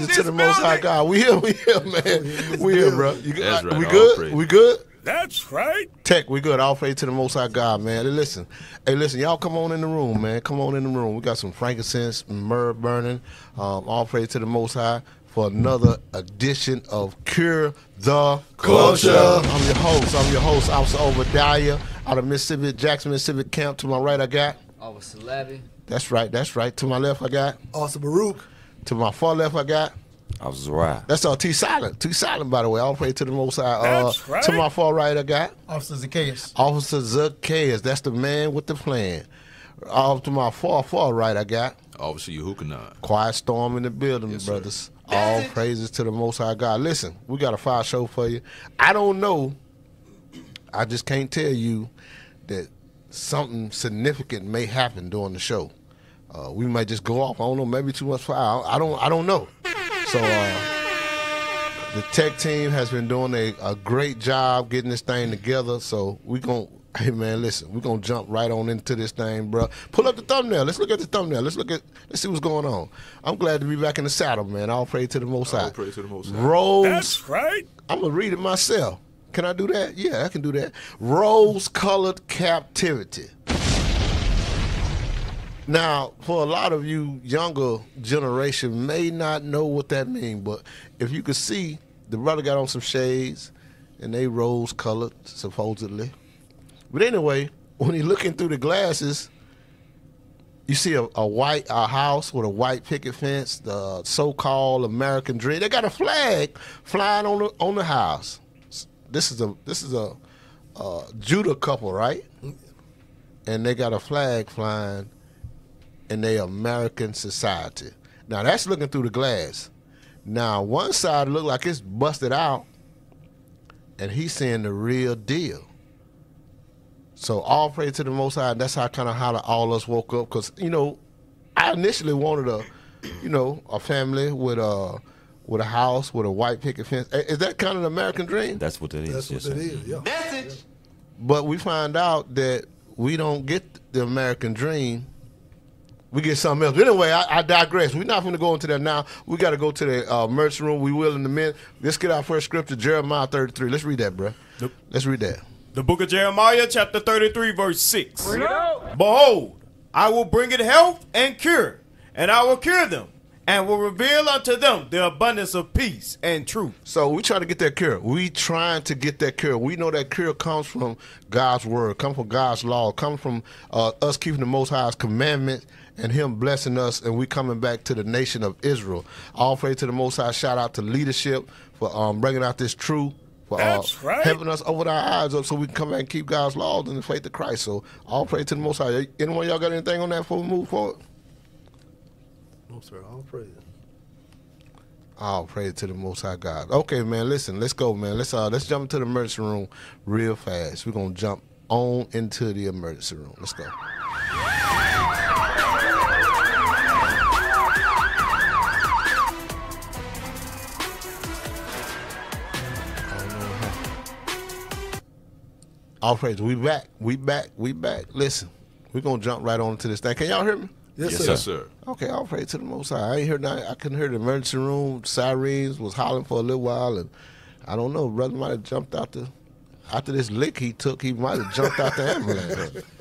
All praise to this the Most High. God. We here, we here, man. We here, bro. You, That's right, we good? We good? That's right. Tech, we good. All praise to the Most High God, man. Hey, listen, hey, listen, y'all come on in the room, man. Come on in the room. We got some frankincense, myrrh burning. Um, all praise to the Most High for another edition of Cure the Culture. I'm your host. I'm your host, Officer Obadiah, out of Mississippi, Jackson, Mississippi camp. To my right, I got. Officer Levy. That's right. That's right. To my left, I got. Awesome Baruch. To my far left, I got. I was right. That's all T silent. T silent, by the way. All praise to the Most High. Uh, That's right. To my far right, I got. Officer Zacchaeus. Officer Zacchaeus, that's the man with the plan. Off to my far, far right, I got Officer Yahukanon. Quiet Storm in the building, Yes, sir. brothers. All praises to the Most High God. Listen, we got a fire show for you. I don't know. I just can't tell you that something significant may happen during the show. Uh, we might just go off. I don't know. Maybe too much fire. I don't. I don't know. So uh, the tech team has been doing a, a great job getting this thing together. So we gonna Hey man, listen, we're gonna jump right on into this thing, bro. Pull up the thumbnail. Let's look at the thumbnail. Let's look at let's see what's going on. I'm glad to be back in the saddle, man. All praise to the most high. All praise to the Most High. Rose That's right. I'm gonna read it myself. Can I do that? Yeah, I can do that. Rose colored captivity. Now, for a lot of you younger generation may not know what that means, but if you could see, the brother got on some shades and they rose colored, supposedly. But anyway, when he looking through the glasses, you see a, a white a house with a white picket fence, the so-called American dream. They got a flag flying on the on the house. This is a this is a uh, Judah couple, right? And they got a flag flying in their American society. Now that's looking through the glass. Now one side look like it's busted out, and he's seeing the real deal. So all praise to the Most High. And that's how kind of how the, all us woke up. Cause you know, I initially wanted a, you know, a family with a with a house with a white picket fence. Is that kind of the American dream? That's what that is. That's yes, what sir. it is. Yeah. But we find out that we don't get the American dream. We get something else. But anyway, I, I digress. We're not going to go into that now. We got to go to the uh, merch room. We will in a minute. Let's get our first scripture, Jeremiah 33. Let's read that, bro. Nope. Let's read that. The book of Jeremiah, chapter 33, verse 6. Behold, I will bring it health and cure, and I will cure them, and will reveal unto them the abundance of peace and truth. So we try to get that cure. We trying to get that cure. We know that cure comes from God's word, comes from God's law, comes from uh, us keeping the Most High's commandments and Him blessing us, and we coming back to the nation of Israel. All praise to the Most High. Shout out to leadership for um, bringing out this truth. For That's uh, right. helping us open our eyes up so we can come back and keep God's laws and the faith of Christ. So all praise to the Most High. Anyone y'all got anything on that before we move forward? No, sir. All praise. All praise to the Most High God. Okay, man. Listen, let's go, man. Let's uh, let's jump into the emergency room real fast. We're gonna jump on into the emergency room. Let's go. All praise. We back. We back. We back. Listen. We're gonna jump right on to this thing. Can y'all hear me? Yes, Yes, sir. sir. Okay, I'll pray to the Most High. I ain't heard nothing. I couldn't hear the emergency room sirens was hollering for a little while, and I don't know. Brother might have jumped out the after this lick he took. He might have jumped out the ambulance.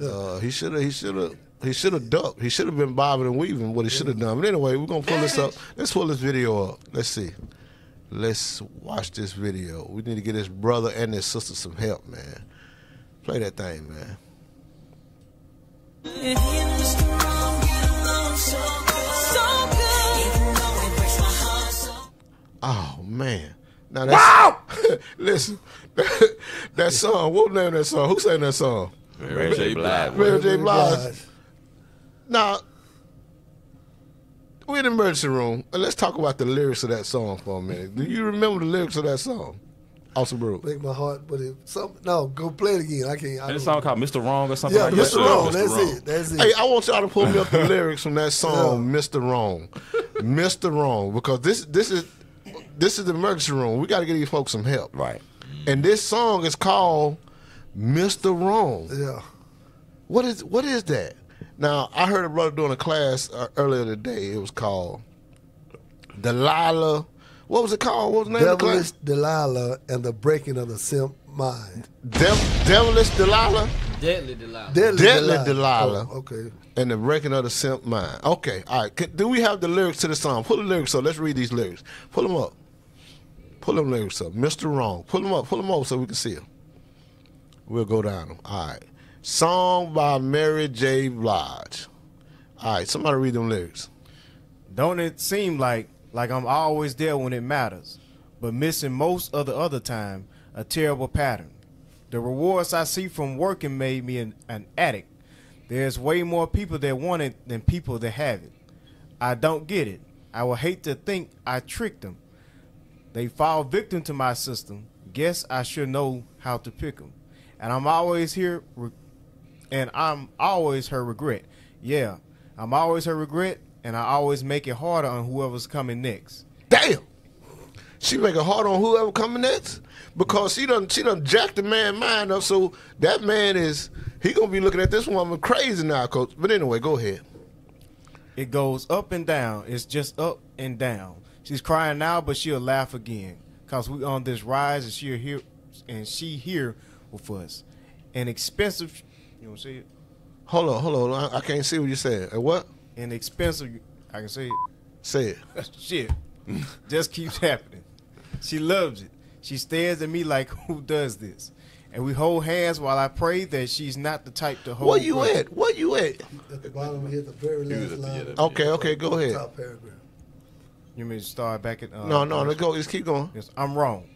Uh, he should have. He should have. He should have ducked. He should have been bobbing and weaving. What he should have done. But anyway, we're gonna pull this up. Let's pull this video up. Let's see. Let's watch this video. We need to get this brother and his sister some help, man. Play that thing, man. Oh man. Now that's listen. that song, what name that song? Who sang that song? Mary J. Blige. Mary J. Blige. Blige. Now, we're in the emergency room, uh, let's talk about the lyrics of that song for a minute. Do you remember the lyrics of that song? Awesome Brew. Break my heart, but if some no, go play it again. I can't. I And song called Mr. Wrong or something Yeah, like Mr. that. Wrong. Mr. That's Wrong. it. That's it. Hey, I want y'all to pull me up the lyrics from that song, "Mr. Wrong," "Mr. Wrong," because this this is this is the emergency room. We got to get these folks some help. Right. And this song is called "Mr. Wrong." yeah. What is what is that? Now I heard a brother doing a class uh, earlier today. It was called Delilah. What was it called? What was the name of the Devilish class? Delilah and the breaking of the simp mind. Dev- Devilish Delilah Deadly Delilah. Deadly, Deadly Delilah. Oh, okay. and the breaking of the simp mind. Okay, all right. Can, do we have the lyrics to the song? Pull the lyrics up. Let's read these lyrics. Pull them up. Pull them lyrics up. Mr. Wrong. Pull them up. Pull them up so we can see them. We'll go down them. All right. Song by Mary J. Blige. All right. Somebody read them lyrics. Don't it seem like like I'm always there when it matters, but missing most of the other time? A terrible pattern. The rewards I see from working made me an, an addict. There's way more people that want it than people that have it. I don't get it. I would hate to think I tricked them. They fall victim to my system. Guess I should know how to pick them. And I'm always here, re- and I'm always her regret. Yeah, I'm always her regret, and I always make it harder on whoever's coming next. Damn. She make it hard on whoever coming next because she done she done jacked the man mind up. So that man is he gonna be looking at this woman crazy now, coach. But anyway, go ahead. It goes up and down. It's just up and down. She's crying now, but she'll laugh again. Cause we on this rise, and she here, and she here with us. An expensive, you want to see it? Hold on, hold on. I, I can't see what you said. Uh, What? An expensive, I can say it. Say it. Shit, just keeps happening. She loves it. She stares at me like, "Who does this?" And we hold hands while I pray that she's not the type to hold. Where you grudge. at? Where you at? At the bottom, hit the very last the line. end. Okay, okay, go ahead. Top paragraph. You mean start back at? Uh, No, no, let's go. Let's keep going. Yes, I'm wrong.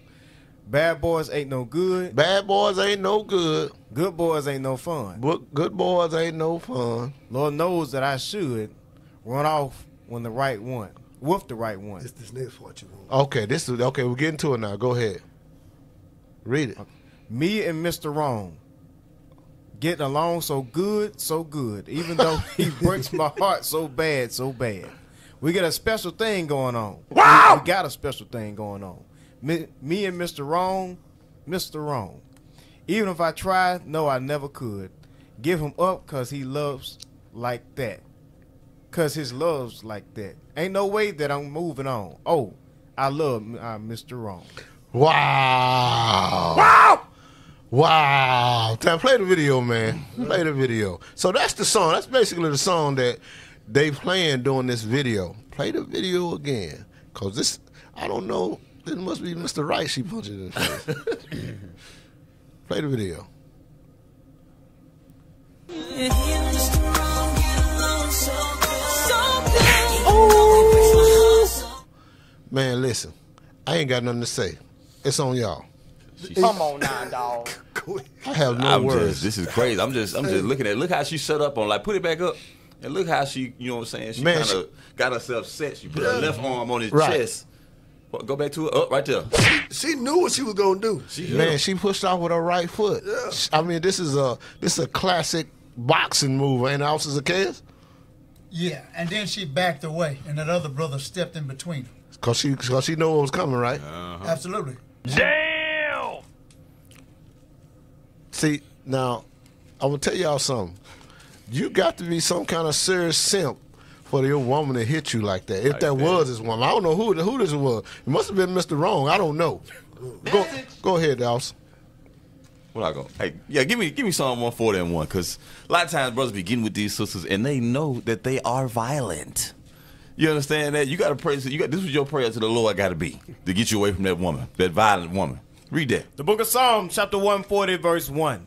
Bad boys ain't no good. Bad boys ain't no good. Good boys ain't no fun. But good boys ain't no fun. Lord knows that I should run off when the right one, with the right one. It's this next part you want. Okay, this is okay. We're getting to it now. Go ahead. Read it. Me and Mr. Wrong getting along so good, so good. Even though he breaks my heart so bad, so bad. We got a special thing going on. Wow! We, we got a special thing going on. Me, me and Mr. Wrong, Mr. Wrong. Even if I tried, no, I never could. Give him up because he loves like that. Because his love's like that. Ain't no way that I'm moving on. Oh, I love uh, Mr. Wrong. Wow. Wow. Wow. Time play the video, man. Play the video. So that's the song. That's basically the song that they playing during this video. Play the video again. Cause this I don't know. This must be Mr. Right she punched it in the face. play the video. Oh. Man, listen. I ain't got nothing to say. It's on y'all. Come on now, dog. I have no I'm words. just, this is crazy. I'm just, I'm just looking at. Look how she set up on. Like, put it back up, and look how she, you know what I'm saying? She kind of got herself set. She put her left arm on his Right. chest. What, go back to it. Up oh, right there. She knew what she was gonna do. She Man, she pushed off with her right foot. I mean, this is a this is a classic boxing move, ain't Officer Zacchaeus? Yeah, and then she backed away, and that other brother stepped in between. them. Cause she cause she know what was coming, right? Uh-huh. Absolutely. Damn. See, now I'm gonna tell y'all something. You got to be some kind of serious simp for your woman to hit you like that. If Like that that. was his woman, I don't know who who this was. It must have been Mr. Wrong. I don't know. Go go ahead, Dallas. What I go? Hey, yeah, give me give me some one forty and one, cause a lot of times brothers be getting with these sisters and they know that they are violent. You understand that? You got to pray. You got this was your prayer to the Lord. I got to be to get you away from that woman, that violent woman. Read that. The book of Psalms, chapter 140, verse 1.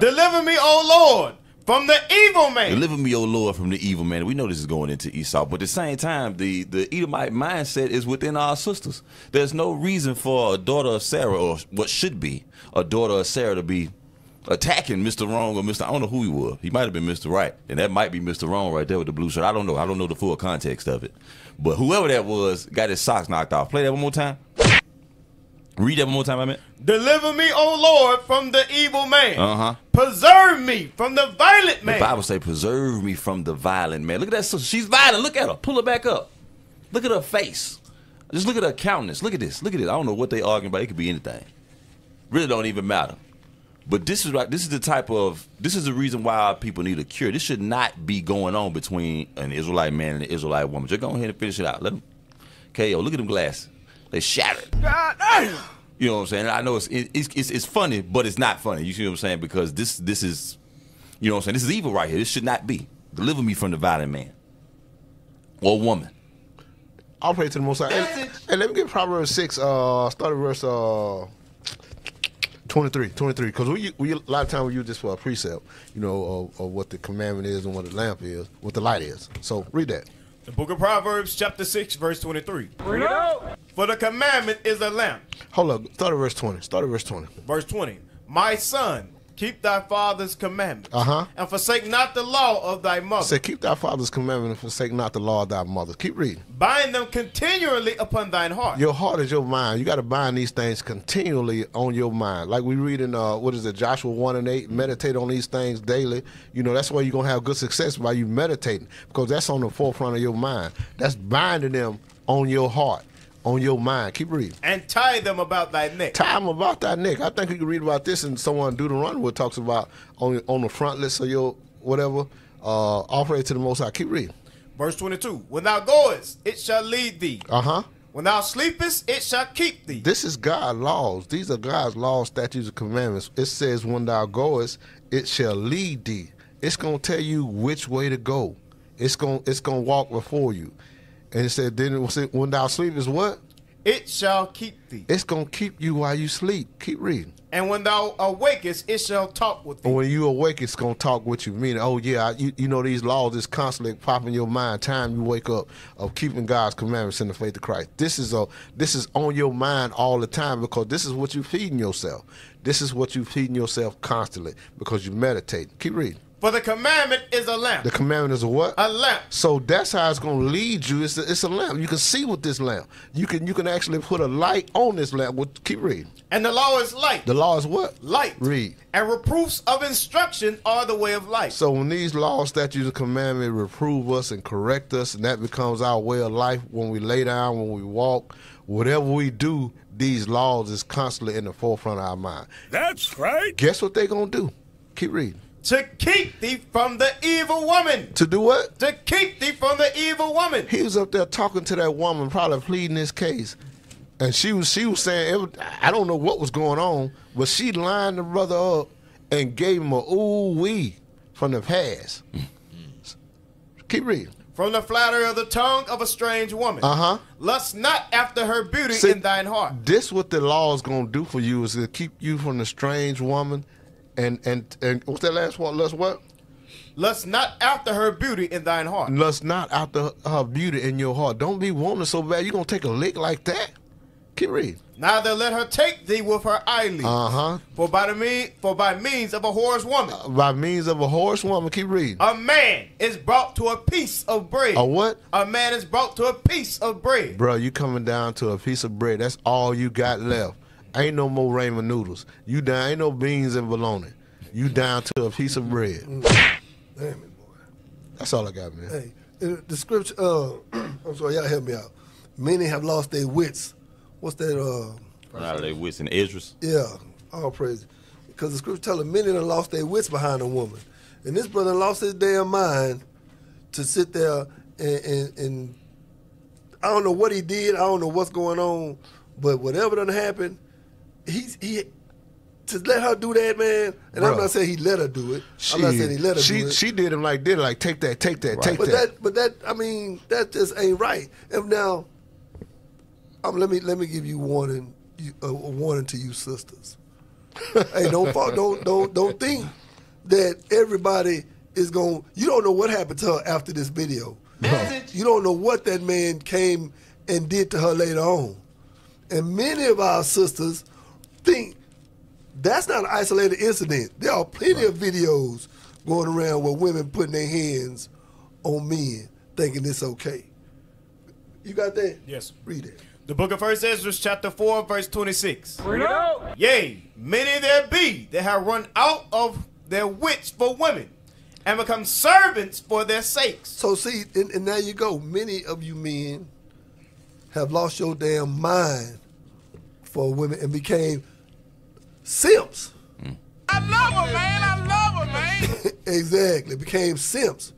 Deliver me, O Lord, from the evil man. Deliver me, O Lord, from the evil man. We know this is going into Esau, but at the same time, the, the Edomite mindset is within our sisters. There's no reason for a daughter of Sarah, or what should be a daughter of Sarah, to be attacking Mr. Wrong or Mr. I don't know who he was. He might have been Mr. Right, and that might be Mr. Wrong right there with the blue shirt. I don't know. I don't know the full context of it. But whoever that was got his socks knocked off. Play that one more time. Read that one more time, I meant. Deliver me, O Lord, from the evil man. Uh huh. Preserve me from the violent man. The Bible say, "Preserve me from the violent man." Look at that sister; she's violent. Look at her. Pull her back up. Look at her face. Just look at her countenance. Look at this. Look at this. I don't know what they arguing about. It could be anything. Really, don't even matter. But this is right. This is the type of. This is the reason why people need a cure. This should not be going on between an Israelite man and an Israelite woman. Just go ahead and finish it out. Let them. KO. Look at them glasses. They shattered. You know what I'm saying? I know it's, it's it's it's funny, but it's not funny. You see what I'm saying? Because this this is, you know what I'm saying? This is evil right here. This should not be. Deliver me from the violent man or woman. I'll pray to the Most High. And, and let me get Proverbs six. Uh, start at verse uh. 23, 23, because we, we a lot of time we use this for a precept, you know, of, of what the commandment is and what the lamp is, what the light is. So read that. The book of Proverbs, chapter 6, verse 23. For the commandment is a lamp. Hold up, start at verse 20. Start at verse 20. Verse 20. My son, keep thy father's commandments. Uh-huh. And forsake not the law of thy mother. Say, keep thy father's commandment and forsake not the law of thy mother. Keep reading. Bind them continually upon thine heart. Your heart is your mind. You got to bind these things continually on your mind. Like we read in uh, what is it, Joshua one and eight. Meditate on these things daily. You know that's why you're gonna have good success by you meditating because that's on the forefront of your mind. That's binding them on your heart, on your mind. Keep reading. and tie them about thy neck. Tie them about thy neck. I think we can read about this in someone Deuteronomy talks about on on the frontlets of your whatever. Uh, offer it to the Most High. Keep reading. Verse 22. When thou goest, it shall lead thee. Uh huh. When thou sleepest, it shall keep thee. This is God's laws. These are God's laws, statutes, and commandments. It says, "When thou goest, it shall lead thee." It's gonna tell you which way to go. It's gonna it's gonna walk before you. And it said, "Then when thou sleepest, what? It shall keep thee. It's gonna keep you while you sleep. Keep reading. And when thou awakest, it shall talk with thee. And when you awake, it's gonna talk with you. Meaning, oh yeah, I- you, you know these laws is constantly popping in your mind. Time you wake up of keeping God's commandments in the faith of Christ. This is a this is on your mind all the time because this is what you're feeding yourself. This is what you're feeding yourself constantly because you meditate. Keep reading. For the commandment is a lamp. The commandment is a what? A lamp. So that's how it's going to lead you. It's a, it's a lamp. You can see with this lamp. You can you can actually put a light on this lamp. With, keep reading. And the law is light. The law is what? light. Read. And reproofs of instruction are the way of life. So when these laws, statutes, and commandments reprove us and correct us, and that becomes our way of life when we lay down, when we walk, whatever we do, these laws is constantly in the forefront of our mind. That's right. Guess what they're gonna do? Keep reading. To keep thee from the evil woman. To do what? To keep thee from the evil woman. He was up there talking to that woman, probably pleading his case, and she was she was saying, every- I don't know what was going on, but she lined the brother up and gave him a ooh wee from the past. Keep reading. From the flattery of the tongue of a strange woman. Uh huh. Lust not after her beauty See, in thine heart. This what the law is gonna do for you is to keep you from the strange woman, and and and what's that last one? Lust what? Lust not after her beauty in thine heart. Lust not after her beauty in your heart. Don't be wanting so bad. You gonna take a lick like that? Keep reading. Neither let her take thee with her eyelids. Uh huh. For by the mean, for by means of a whore's woman, By means of a horse woman. Keep reading. a man is brought to a piece of bread. A what? A man is brought to a piece of bread. Bro, you coming down to a piece of bread. That's all you got left. Ain't no more ramen noodles. You down ain't no beans and bologna. You down to a piece of bread. Damn it, boy. That's all I got, man. Hey, the scripture. Uh, I'm sorry, y'all help me out. Many have lost their wits. What's that? Uh, Out of their wits and Esdras. yeah, all praise. because the scripture tell a many done lost their wits behind a woman, and this brother lost his damn mind to sit there and, and, and I don't know what he did. I don't know what's going on, but whatever done happened, he's he to let her do that, man. And I'm not saying he let her do it. I'm not saying he let her she, do it. She did him like did it like take that, take that, take but that. that, but that, I mean, that just ain't right. And now, um, let me let me give you warning, you, a, a warning to you sisters. hey, don't fall, don't don't don't think that everybody is going. You don't know what happened to her after this video. You don't know what that man came and did to her later on. And many of our sisters think that's not an isolated incident. There are plenty of videos going around where women putting their hands on men thinking it's okay. You got that? Yes. Read it. The book of First Ezra, chapter 4, verse 26. Read it out. Yea, many there be that have run out of their wits for women and become servants for their sakes. So see, and, and now you go. Many of you men have lost your damn mind for women and became simps. I love her, man. I love her, man. exactly. Became simps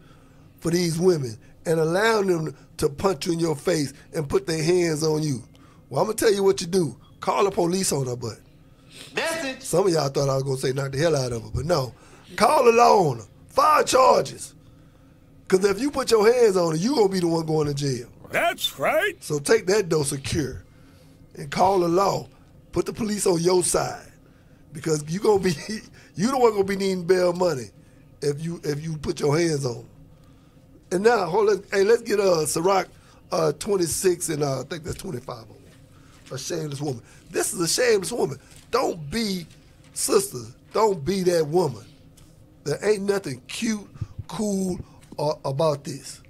for these women and allowing them to punch you in your face and put their hands on you. Well, I'm gonna tell you what you do. Call the police on her butt. Message. Some of y'all thought I was gonna say knock the hell out of her, but no. Call the law on her. File charges. Cause if you put your hands on her, you gonna be the one going to jail. That's right. So take that dose of cure and call the law. Put the police on your side. Because you gonna be you the one gonna be needing bail money if you if you put your hands on them. And now hold on, hey, let's get uh Sirach uh 26 and uh, I think that's 25 on a shameless woman. This is a shameless woman. Don't be sisters. Don't be that woman. There ain't nothing cute, cool uh, about this.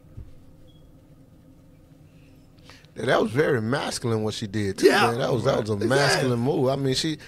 Yeah, that was very masculine what she did too, Yeah. man. That was that was a Exactly. masculine move. I mean, she,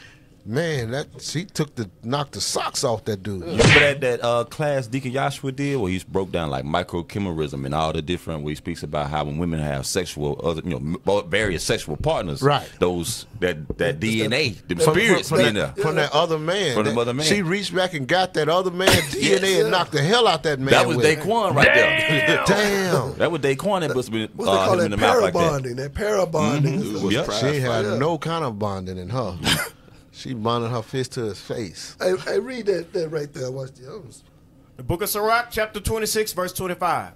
man, that she took the knocked the socks off that dude. You remember that that uh, class Deacon Joshua did, where he broke down like microchimerism and all the different. Where he speaks about how when women have sexual, other you know, various sexual partners, Right. Those that that DNA, the From, spirits from, in from that, from that other man. From the other man. She reached back and got that other man DNA and knocked the hell out that man. That was with. Daquan right there. Damn. that was Daquan that must be What's they uh, call him in that? the mouth like that. Pair bonding. That pair bonding. Mhm. is what- Yep. She had Yeah. no kind of bonding in her. she bonded her fist to his face. I, hey, read that, that right there. Watch the others. The book of Sirach, chapter 26, verse 25.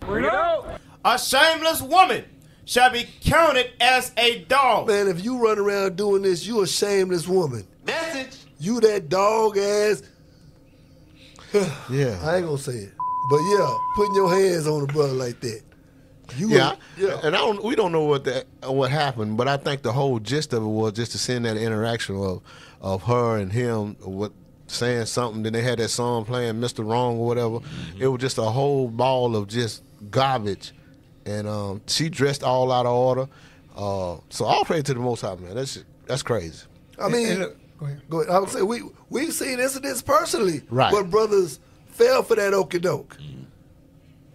A shameless woman shall be counted as a dog. Man, if you run around doing this, you a shameless woman. Message. You that dog ass. Yeah. I ain't gonna say it, but yeah, putting your hands on a brother like that. You Yeah, yeah. and I don't. We don't know what that what happened, but I think the whole gist of it was just to send that interaction of of her and him, what saying something. Then they had that song playing, "Mr. Wrong" or whatever. Mm-hmm. It was just a whole ball of just garbage, and um, she dressed all out of order. Uh, so all praise to the Most High, man. That's that's crazy. I mean, And look, go ahead. go ahead. I would say we we've seen incidents personally Right. where brothers fell for that okie doke,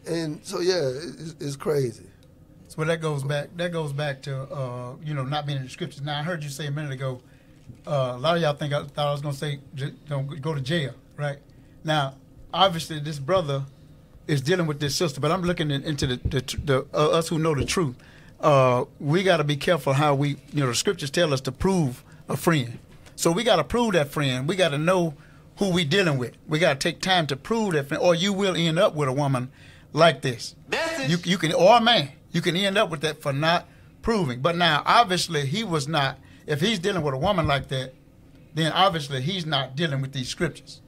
and so yeah, it's, it's crazy. So that goes back. That goes back to uh, you know not being in the scriptures. Now I heard you say a minute ago. Uh, a lot of y'all think I thought I was gonna say don't go to jail, right? Now, obviously, this brother is dealing with this sister, but I'm looking in, into the, the, the uh, us who know the truth. Uh, we got to be careful how we, you know, the scriptures tell us to prove a friend. So we got to prove that friend. We got to know who we dealing with. We got to take time to prove that friend, or you will end up with a woman like this. You, you can, or a man, you can end up with that for not proving. But now, obviously, he was not. If he's dealing with a woman like that, then obviously he's not dealing with these scriptures.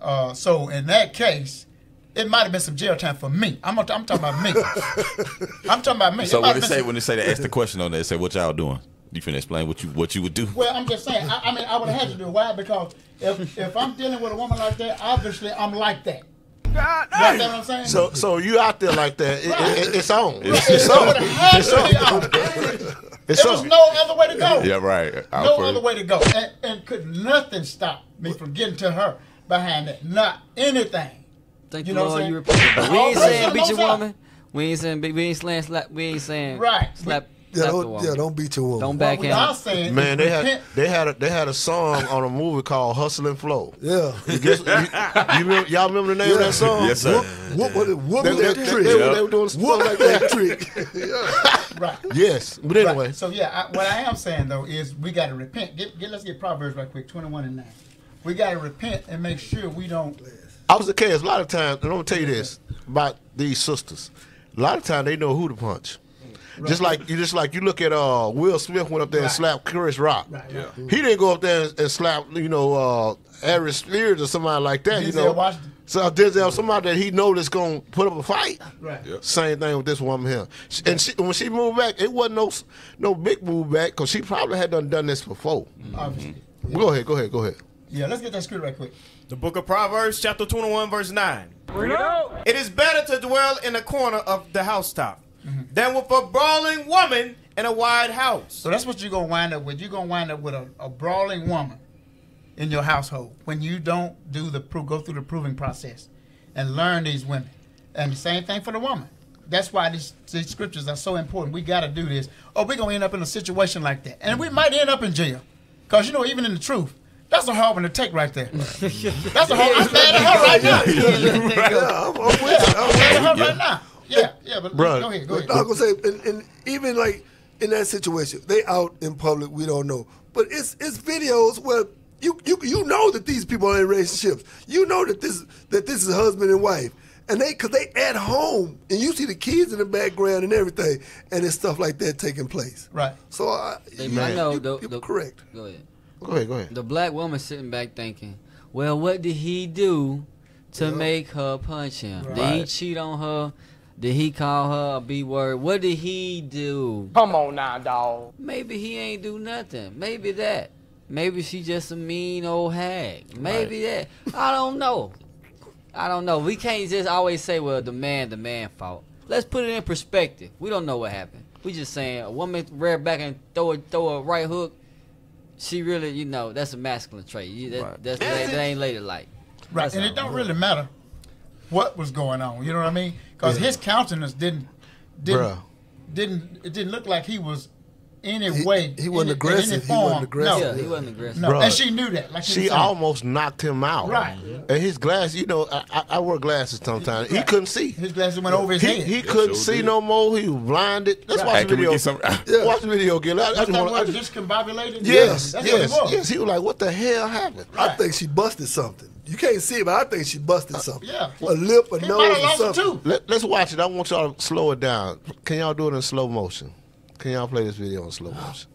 Uh, so in that case, it might have been some jail time for me. I'm, I'm talking about me. I'm talking about me. So It might when they say some- when they say they ask the question on there, they say what y'all doing? You finna explain what you what you would do? Well, I'm just saying. I, I mean, I would have had to do it. Why? Because if if I'm dealing with a woman like that, obviously I'm like that. You understand what I'm saying? So so you out there like that? It, it, it's on. It's- It's, it on. would have had It's on. Out. It's There was no other way to go. Yeah, right. Out No for- other way to go. And, and could nothing stop me from getting to her behind that. Not anything. Thank You you, know what Lord, you saying? repent. But we ain't saying beat your woman. We ain't saying we ain't saying slap. We ain't saying Right. slap. Yeah, don't, woman. yeah, don't beat your woman. Don't back what in. Man, they had they had a, they had a song on a movie called Hustle and Flow. Yeah. You guess, you, you remember, y'all remember the name of that song? Yes, sir. Whoop, what, whoop They, they, that they, trick. they were- they were doing stuff Whoop like that. that trick. yeah. Right. Yes, but anyway, Right. So yeah, I, what I am saying though is we got to repent. Get, get, let's get Proverbs right quick, twenty-one and nine. We got to repent and make sure we don't. I was the case. A lot of times, and I'm gonna tell you this about these sisters. A lot of times they know who to punch. Just like you, just like you look at uh, Will Smith went up there and slapped Chris Rock. Right, yeah. He didn't go up there and, and slap you know uh, Aaron Spears or somebody like that. you know, Washington. so Denzel, somebody that he know that's gonna put up a fight. Right. Same thing with this woman here. And she, when she moved back, it wasn't no no big move back because she probably had done done this before. Obviously. Go ahead, go ahead, go ahead. Yeah. Let's get that script right quick. The book of Proverbs, chapter 21, verse 9. It is better to dwell in the corner of the housetop Mm-hmm. than with a brawling woman in a wide house. So that's what you're gonna wind up with. You're gonna wind up with a, a brawling woman in your household when you don't do the pro- go through the proving process and learn these women. And the same thing for the woman. That's why these, these scriptures are so important. We got to do this, or we're gonna end up in a situation like that, and we mm-hmm. might end up in jail. Cause you know, even in the truth, that's a hard one to take right there. that's a hard. I'm mad at her right now. Yeah, I'm, I'm with you. I'm with I'm you. mad at her right now. Yeah, yeah. But Bruh. go ahead, go ahead. I was gonna say, and, and even like in that situation, they out in public, we don't know. But it's it's videos where you you you know that these people are in relationships. You know that this that this is husband and wife, and they because they at home, and you see the kids in the background and everything, and it's stuff like that taking place. Right. So I, They you, might know you, the, you're the correct. Go ahead. Go ahead, go ahead. The black woman sitting back thinking, well, what did he do to make her punch him? Did he cheat on her? Did he call her a B word? What did he do? Come on now, dog. Maybe he ain't do nothing. Maybe that. Maybe she just a mean old hag. Maybe that. I don't know. I don't know. We can't just always say, well, the man, the man fault. Let's put it in perspective. We don't know what happened. We just saying a woman rear back and throw a throw a right hook. She really, you know, that's a masculine trait. You, that, Right. that's, that, that ain't ladylike. Right, That's and it don't really matter what was going on. You know what I mean? Because his countenance didn't didn't Bruh. didn't it didn't look like he was any He- way. he wasn't any- in aggressive. any He wasn't form. aggressive. Yeah, No, he wasn't aggressive. no, Bruh. and she knew that. Like she, She saying. almost knocked him out. Right. And his glass, you know, I, I, I wear glasses sometimes. He couldn't see. his glasses went over his He, head. he couldn't sure see did. no more. He was blinded. Let's Right. watch Hey, the can we video. get some? Watch the video again. I, I That's just that want. I was just, discombobulated. yes, that's yes, what it was. yes. He was like, "What the hell happened?" I think she busted something. You can't see it, but I think she busted uh, something. yeah. A lip, a He nose, or something. too. Let, let's watch it. I want y'all to slow it down. Can y'all do it in slow motion? Can y'all play this video in slow motion?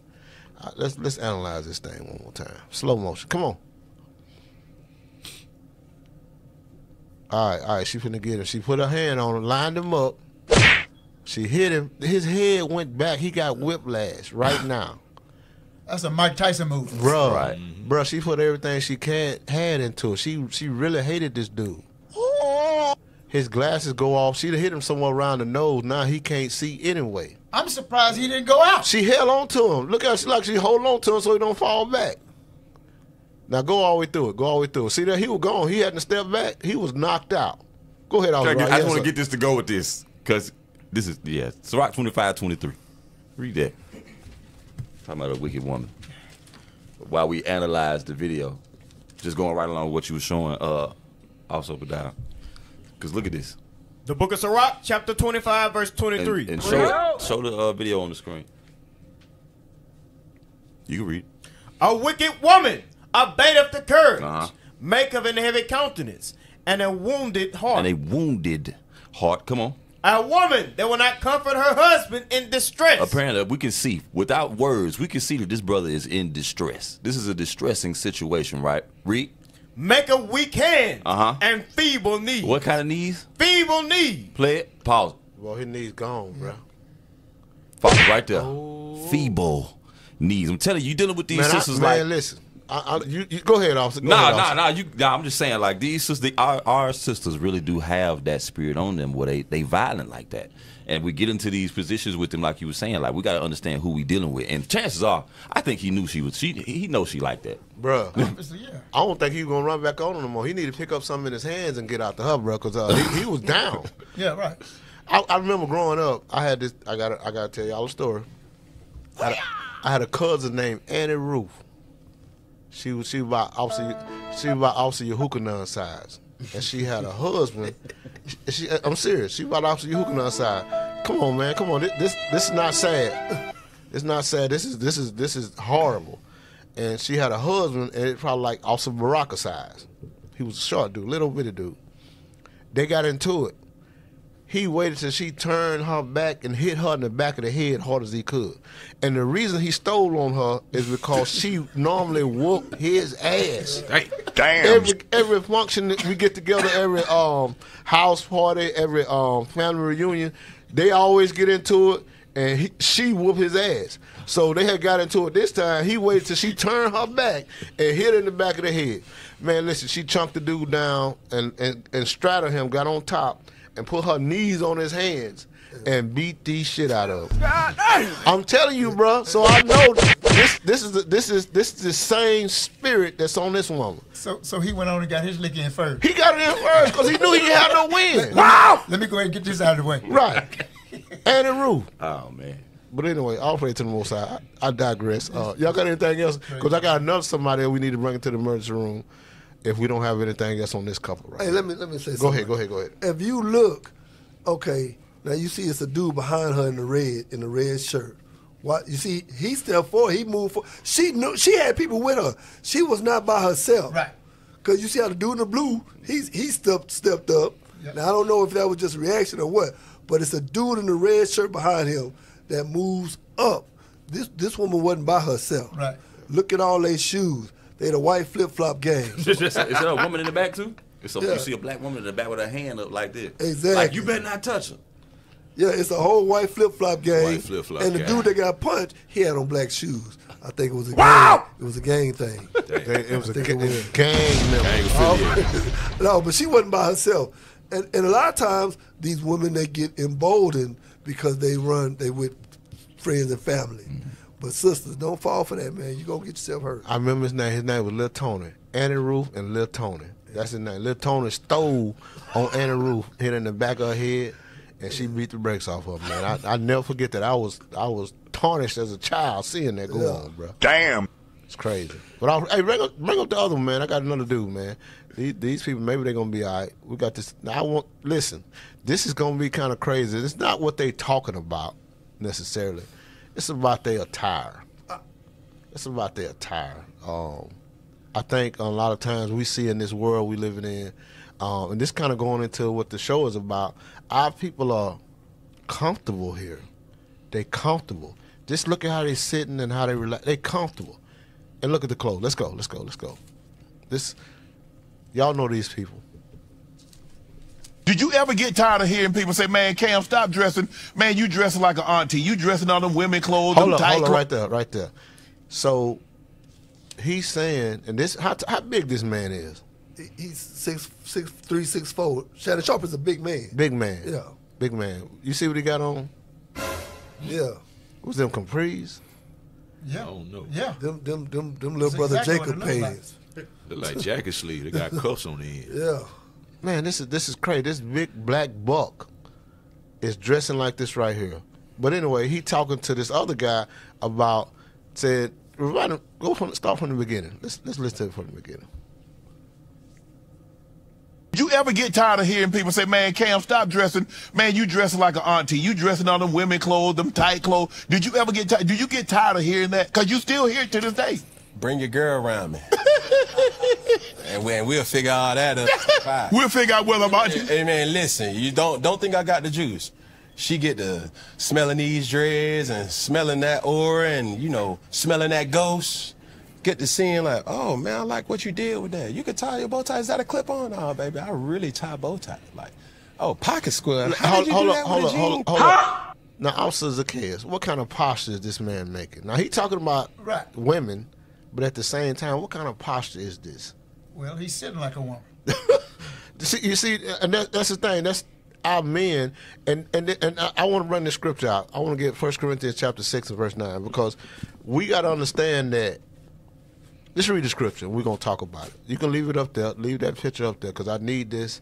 Uh, let's let's analyze this thing one more time. Slow motion. Come on. All right, all right. She finna get him. She put her hand on him, lined him up. She hit him. His head went back. He got whiplash right now. That's a Mike Tyson move. bro. Right. bruh, she put everything she can had into it. She she really hated this dude. His glasses go off. She'd have hit him somewhere around the nose. Now he can't see anyway. I'm surprised he didn't go out. She held on to him. Look how she like she hold on to him so he don't fall back. Now go all the way through it. Go all the way through it. See that he was gone. He hadn't stepped back. He was knocked out. Go ahead, I, Oswald. just Yes, want to get this to go with this because this is yeah. Sirach 25, 23. Read that. Talking about a wicked woman. While we analyze the video, just going right along with what you were showing. Uh, also, but down because look at this. The book of Sirach, chapter 25, verse 23. And, and show show the uh, video on the screen. You can read. A wicked woman abateth the courage, Uh-huh. make of an heavy countenance, and a wounded heart. And a wounded heart. Come on. a woman that will not comfort her husband in distress. Apparently, we can see without words, we can see that this brother is in distress. This is a distressing situation, right? Read. Make a weak hand Uh-huh. and feeble knee. What kind of knees? Feeble knee. Play it. Pause. Well, his knees gone, bro. Pause right there. Feeble knees. I'm telling you, you dealing with these Man, I, sisters man, like. listen. I, I, you, you go ahead, officer. Go Nah, ahead, nah, officer. nah. You, nah. I'm just saying, like these sisters, they, our, our sisters really do have that spirit on them, where they they violent like that, and we get into these positions with them, like you were saying, like we got to understand who we dealing with, and chances are, I think he knew she was. She he knows she like that. Bruh. Obviously, yeah. I don't think he was gonna run back on him no more. He need to pick up something in his hands and get out the hub, bro, because uh, he, he was down. Yeah, right. I, I remember growing up. I had this. I got. I got to tell y'all a story. I had a, I had a cousin named Annie Ruth. She was she was about Officer she was about Officer Yahukanan size, and she had a husband. She, I'm serious. She about Officer Yahukanan size. Come on, man. Come on. This, this is not sad. It's not sad. This is this is this is horrible. And she had a husband, and it's probably like Officer Baraka size. He was a short dude, little bitty dude. They got into it. He waited till she turned her back and hit her in the back of the head hard as he could. And the reason he stole on her is because she normally whooped his ass. Hey, Damn. Every every function that we get together, every um house party, every um family reunion, they always get into it, and he, she whoop his ass. So they had got into it this time. He waited till she turned her back and hit her in the back of the head. Man, listen, she chunked the dude down and and, and straddled him, got on top, and put her knees on his hands and beat the shit out of him. I'm telling you, bro. So I know this. This is the, this is this is the same spirit that's on this woman. So so he went on and got his lick in first. He got it in first because he knew he had no win. Let me go ahead and get this out of the way. Right. Annie Roof. Oh man. But anyway, I'll pray to the most high. I, I digress. Uh, y'all got anything else? Because I got another somebody that we need to bring into the emergency room if we don't have anything else on this couple right Hey, let me let me say Go something. ahead, go ahead, go ahead. If you look, okay, now you see it's a dude behind her in the red in the red shirt. What you see? He stepped forward. He moved forward. She knew she had people with her. She was not by herself. Right. Cause you see how the dude in the blue, he's he stepped stepped up. Yep. Now I don't know if that was just a reaction or what, but it's a dude in the red shirt behind him that moves up. This this woman wasn't by herself. Right. Look at all their shoes. They the white flip flop gang. is there a woman in the back too? It's a, Yeah. You see a black woman in the back with her hand up like this. Exactly. Like you better not touch her. Yeah, it's a whole white flip flop gang. White flip-flop And the gang. dude that got punched, he had on black shoes. I think it was a gang. It was a gang thing. They- it was a it was. gang member. Gang affiliate. no, but she wasn't by herself. And and a lot of times these women they get emboldened because they run they with friends and family. Mm-hmm. But sisters, don't fall for that, man. You gonna get yourself hurt. I remember his name. His name was Lil Tony. Annie Roof and Lil Tony. That's his name. Lil Tony stole on Annie Roof, hit her in the back of her head, and she beat the brakes off her, man. I, I never forget that. I was I was tarnished as a child seeing that go Yeah. on, bro. Damn. It's crazy. But I, hey, bring up, bring up the other one, man. I got another dude, man. These, these people, maybe they're gonna be all right. We got this. Now I want listen. This is gonna be kind of crazy. It's not what they talking about necessarily. It's about their attire. It's about their attire. Um, I think a lot of times we see in this world we living in, um, and this kind of going into what the show is about. Our people are comfortable here. They comfortable. Just look at how they sitting and how they relax. They comfortable. And look at the clothes. Let's go. Let's go. Let's go. This, y'all know these people. Did you ever get tired of hearing people say, "Man, Cam, stop dressing. Man, you dressing like an auntie. You dressing all them women clothes, Hold them on, tight hold on, clothes." right there, right there. So he's saying, and this how how big this man is? He's six six three six four. Shannon Sharpe is a big man. Big man. Yeah. Big man. You see what he got on? Yeah. Was them capris? Yeah. Oh no. Yeah. Them them them them little That's brother exactly Jacob pants. look like. pants. Look like jacket sleeve. They got cuffs on the end. Yeah. Man, this is this is crazy. This big black buck is dressing like this right here. But anyway, he talking to this other guy about said, "Remind him- go from start from the beginning. Let's let's listen to it from the beginning. Did you ever get tired of hearing people say, "Man, Cam, stop dressing. Man, you dressing like an auntie. You dressing on them women clothes, them tight clothes." Did you ever get tired? Did you get tired of hearing that? Cause you still hear it to this day. Bring your girl around me. and, we, and we'll figure all that up. Fine. We'll figure out whether I'm auntie. Hey man, listen, you don't don't think I got the juice. She get to smelling these dreads and smelling that aura and you know smelling that ghost. Get to seeing like, oh man, I like what you did with that. You could tie your bow tie. Is that a clip on? Oh baby, I really tie bow tie. Like, oh pocket square. How hold did you hold do on, that hold with on, a hold on, jean? hold on. Now, Officer Zacchaeus, what kind of posture is this man making? Now he talking about Right. women, but at the same time, what kind of posture is this? Well, he's sitting like a woman. You see, you see and that, that's the thing. That's our men, and and and I, I want to run the scripture out. I want to get First Corinthians chapter six and verse nine because we got to understand that. Let's read the scripture. We're gonna talk about it. You can leave it up there. Leave that picture up there because I need this,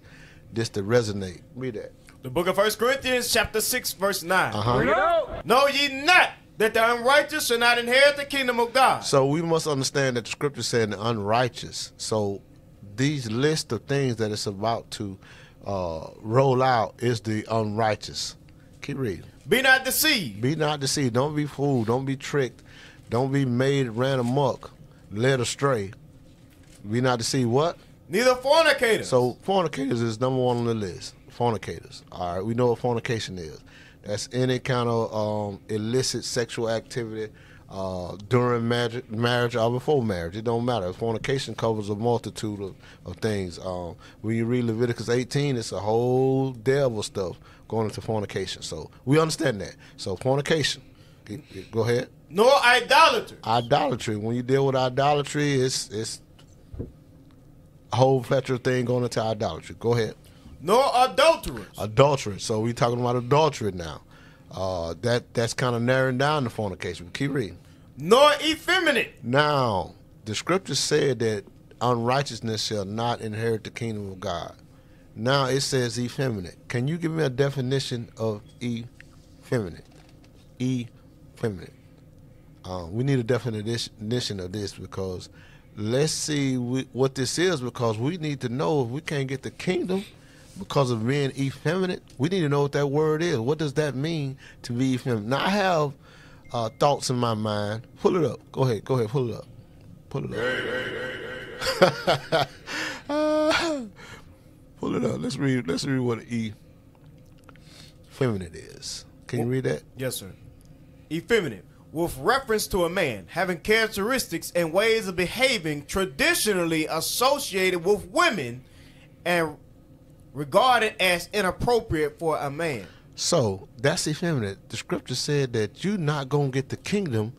this to resonate. Read that. The book of First Corinthians, chapter 6, verse 9. Uh huh. Know ye not that the unrighteous shall not inherit the kingdom of God. So we must understand that the scripture said the unrighteous. So these list of things that it's about to uh, roll out is the unrighteous. Keep reading. Be not deceived. Be not deceived. Don't be fooled. Don't be tricked. Don't be made ran amok, led astray. Be not deceived. What? Neither fornicators. So fornicators is number one on the list. Fornicators. All right, we know what fornication is. That's any kind of um, illicit sexual activity uh, during marriage, marriage or before marriage. It don't matter. Fornication covers a multitude of, of things. Um, when you read Leviticus 18, it's a whole devil stuff going into fornication. So we understand that. So fornication. Go ahead. No idolatry. Idolatry. When you deal with idolatry, it's it's a whole plethora of thing going into idolatry. Go ahead. Nor adulterers. Adultery. So we talking about adultery now. Uh, that that's kind of narrowing down the fornication. Keep reading. Nor effeminate. Now, the scripture said that unrighteousness shall not inherit the kingdom of God. Now it says effeminate. Can you give me a definition of effeminate? Effeminate. Uh, we need a definition of this because let's see what this is because we need to know if we can't get the kingdom because of being effeminate. We need to know what that word is. What does that mean to be effeminate? Now I have uh, thoughts in my mind. Pull it up. Go ahead. Go ahead. Pull it up. Pull it up. pull it up. Let's read. Let's read what e effeminate is. Can you read that? Yes, sir. Effeminate, with reference to a man having characteristics and ways of behaving traditionally associated with women and regarded as inappropriate for a man. So that's effeminate. The scripture said that you're not gonna get the kingdom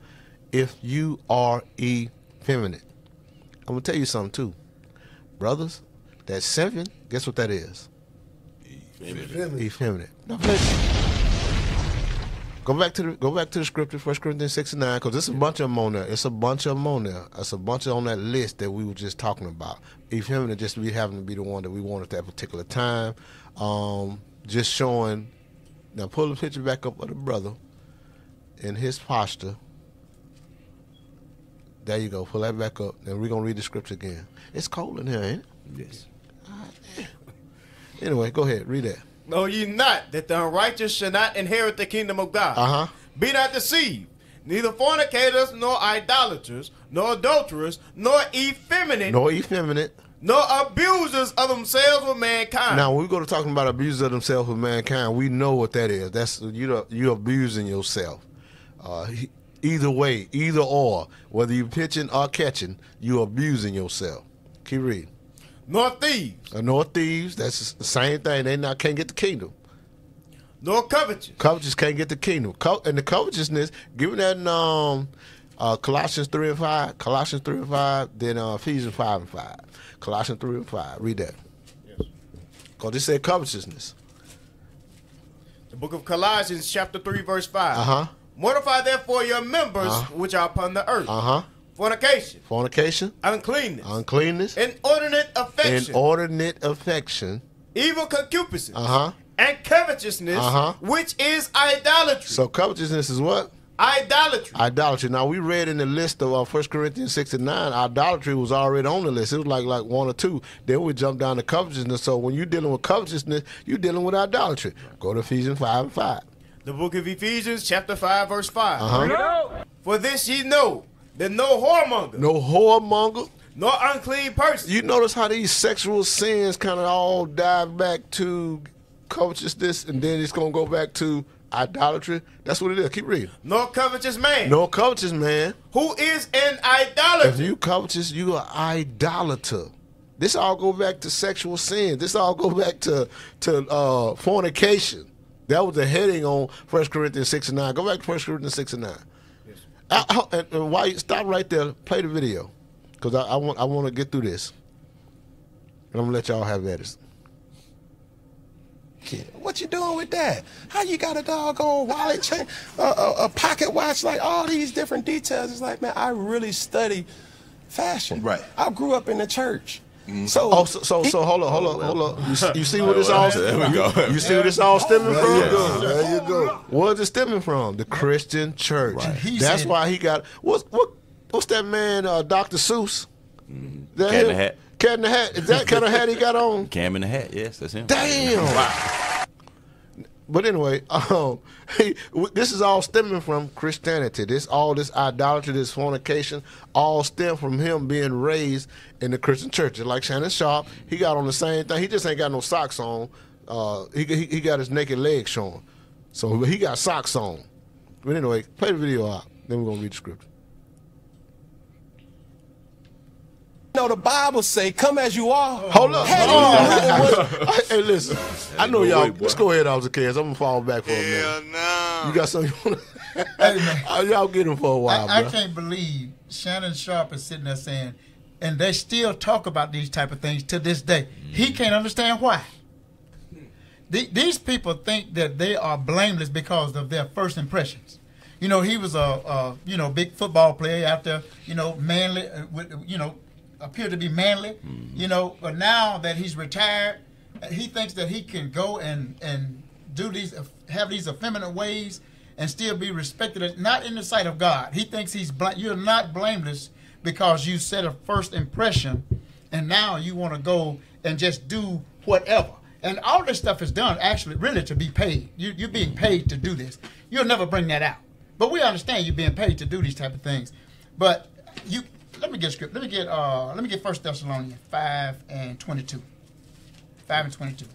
if you are effeminate. I'm gonna tell you something too, brothers. That seven, guess what that is? Effeminate. Effeminate. Now, let's- Go back to the go back to the scripture, First Corinthians six and nine, because there's a bunch of them on there. It's a bunch of them on there. It's a bunch of on that list that we were just talking about. Effeminate just be having to be the one that we want at that particular time. Um, just showing. Now pull the picture back up of the brother in his posture. There you go. Pull that back up. and we're gonna read the scripture again. It's cold in here, ain't it? Yes. Anyway, go ahead. Read that. Know ye not that the unrighteous shall not inherit the kingdom of God? Uh huh. Be not deceived. Neither fornicators, nor idolaters, nor adulterers, nor effeminate, No effeminate. nor abusers of themselves with mankind. Now, when we go to talking about abuse of themselves with mankind, we know what that is. That's you you abusing yourself. Uh, he- either way, either or, whether you're pitching or catching, you're abusing yourself. Keep reading. Nor thieves, Uh, nor thieves. That's the same thing. They not can't get the kingdom. nor covetous, Covetous can't get the kingdom. Co- and the covetousness, given that in um, uh, Colossians three and five, Colossians three and five, then uh, Ephesians five and five, Colossians three and five. Read that. Cause this said covetousness. the book of Colossians, chapter 3, verse 5. Uh huh. Mortify therefore your members Uh-huh. which are upon the earth. Uh huh. Fornication, Fornication, uncleanness, uncleanness, inordinate affection, inordinate affection. evil concupiscence, Uh huh. and covetousness, Uh-huh. which is idolatry. So covetousness is what? idolatry. Idolatry. Now we read in the list of uh, 1 Corinthians six and nine, idolatry was already on the list. It was like like one or two. Then we jump down to covetousness. So when you're dealing with covetousness, you're dealing with idolatry. Go to Ephesians five and five. the book of Ephesians, chapter 5, verse 5. Uh-huh. For this ye know that no whoremonger, No whoremonger. No unclean person, You notice how these sexual sins kind of all dive back to covetousness, and then it's gonna go back to idolatry. That's what it is. Keep reading. No covetous man, No covetous man. who is an idolater? If you covetous, you are idolater. This all go back to sexual sin. This all go back to to uh, fornication. That was the heading on 1 Corinthians six and nine. Go back to 1 Corinthians six and nine. I- I- and, and you stop right there, play the video because I, I want I want to get through this, and I'm gonna let y'all have that. Kid, What you doing with that? How you got a dog doggone wallet chain, a, a, a pocket watch, like all these different details? It's like, man, I really study fashion. Right. I grew up in the church. So, Oh, so so, so hold on, hold on, hold on. You, s- you see what it's all There we go. you see what it's all stemming from? you go. There you go. Where's it stemming from? The Christian church. He That's said- why he got what's what what's that man, uh, Dr. Seuss? That Cat in the Hat. Cat in the hat. Is that kind of hat he got on? Cam in the hat. Yes, that's him. Damn. But anyway, um, this is all stemming from Christianity. This all this idolatry, this fornication, all stem from him being raised in the Christian churches. Like Shannon Sharpe, he got on the same thing. He just ain't got no socks on. Uh, he, he he got his naked legs showing, so he got socks on. But anyway, play the video out. Then we're gonna read the scripture. No, the Bible say, "Come as you are." Hold up. Hey, Hold on. hey, listen. I know y'all. way, let's go ahead, Officer Kids. I'm gonna fall back for a minute. Hell no. You got something you want to? Hey, man. y'all get him for a while, I, I can't believe Shannon Sharpe is sitting there saying, and they still talk about these type of things to this day. He can't understand why. The- These people think that they are blameless because of their first impressions. You know, he was a, a you know big football player out there. You know, manly. uh, With, you know, appeared to be manly. Mm-hmm. You know, but now that he's retired, he thinks that he can go and and do these have these effeminate ways and still be respected, not in the sight of God. He thinks he's bla- you're not blameless because you set a first impression, and now you want to go and just do whatever. And all this stuff is done actually really to be paid. You, you're being paid to do this. You'll never bring that out. But we understand you're being paid to do these type of things. But you let me get script. Let me get uh let me get First Thessalonians five and twenty two. Five and twenty two.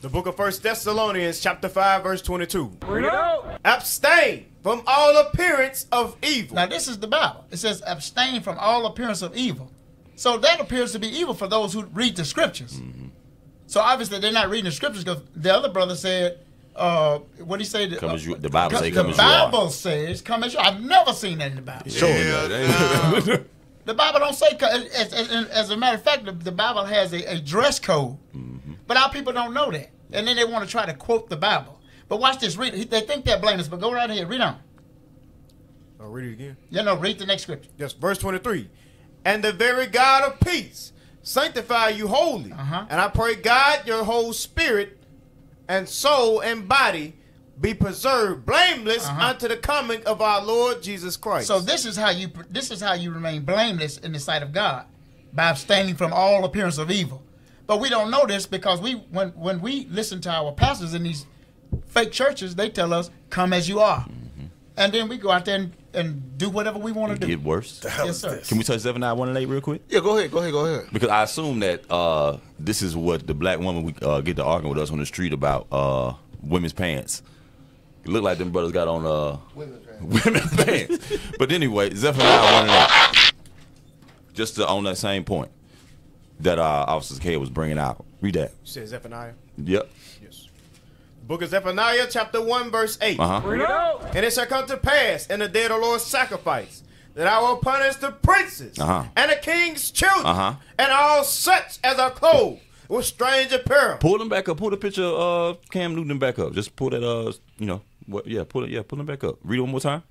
The book of First Thessalonians, chapter 5, verse 22. Abstain from all appearance of evil. Now this is the Bible. It says abstain from all appearance of evil. So that appears to be evil for those who read the scriptures. So obviously they're not reading the scriptures because the other brother said, uh, what he say? Come as you- the Bible say, the come as you are. Bible says, come as you. I've never seen that in the Bible. Sure. The Bible don't say. As, as, as a matter of fact, the, the Bible has a, a dress code, but our people don't know that, and then they want to try to quote the Bible. But watch this. Read. it. They think they're blameless, but go right ahead. Read on. I'll read it again. Yeah, no, read the next scripture. Yes, verse 23. And the very God of peace sanctify you wholly. Uh-huh. And I pray God your whole spirit and soul and body be preserved blameless Uh-huh. unto the coming of our Lord Jesus Christ. So this is how you this is how you remain blameless in the sight of God by abstaining from all appearance of evil. But we don't know this because we when when we listen to our pastors in these fake churches, they tell us come as you are, and then we go out there and, and do whatever we want to do. get worse. Yes, sir. Can we touch seven nine one and eight real quick? Yeah, go ahead, go ahead, go ahead. Because I assume that uh, this is what the black woman we uh, get to arguing with us on the street about uh, women's pants. It look like them brothers got on uh, women's pants. but anyway, Zephaniah one and eight. Just to, on that same point that uh, Officer K was bringing out. Read that. says Zephaniah. Yep. Yes. Book of Zephaniah, chapter 1, verse 8. Uh huh. And it shall come to pass in the day of the Lord's sacrifice that I will punish the princes Uh-huh. and the king's children Uh-huh. and all such as are clothed with strange apparel. Pull them back up. Pull the picture of uh, Cam Newton back up. Just pull that. Uh, you know what? Yeah, pull it. Yeah, pull them back up. Read it one more time.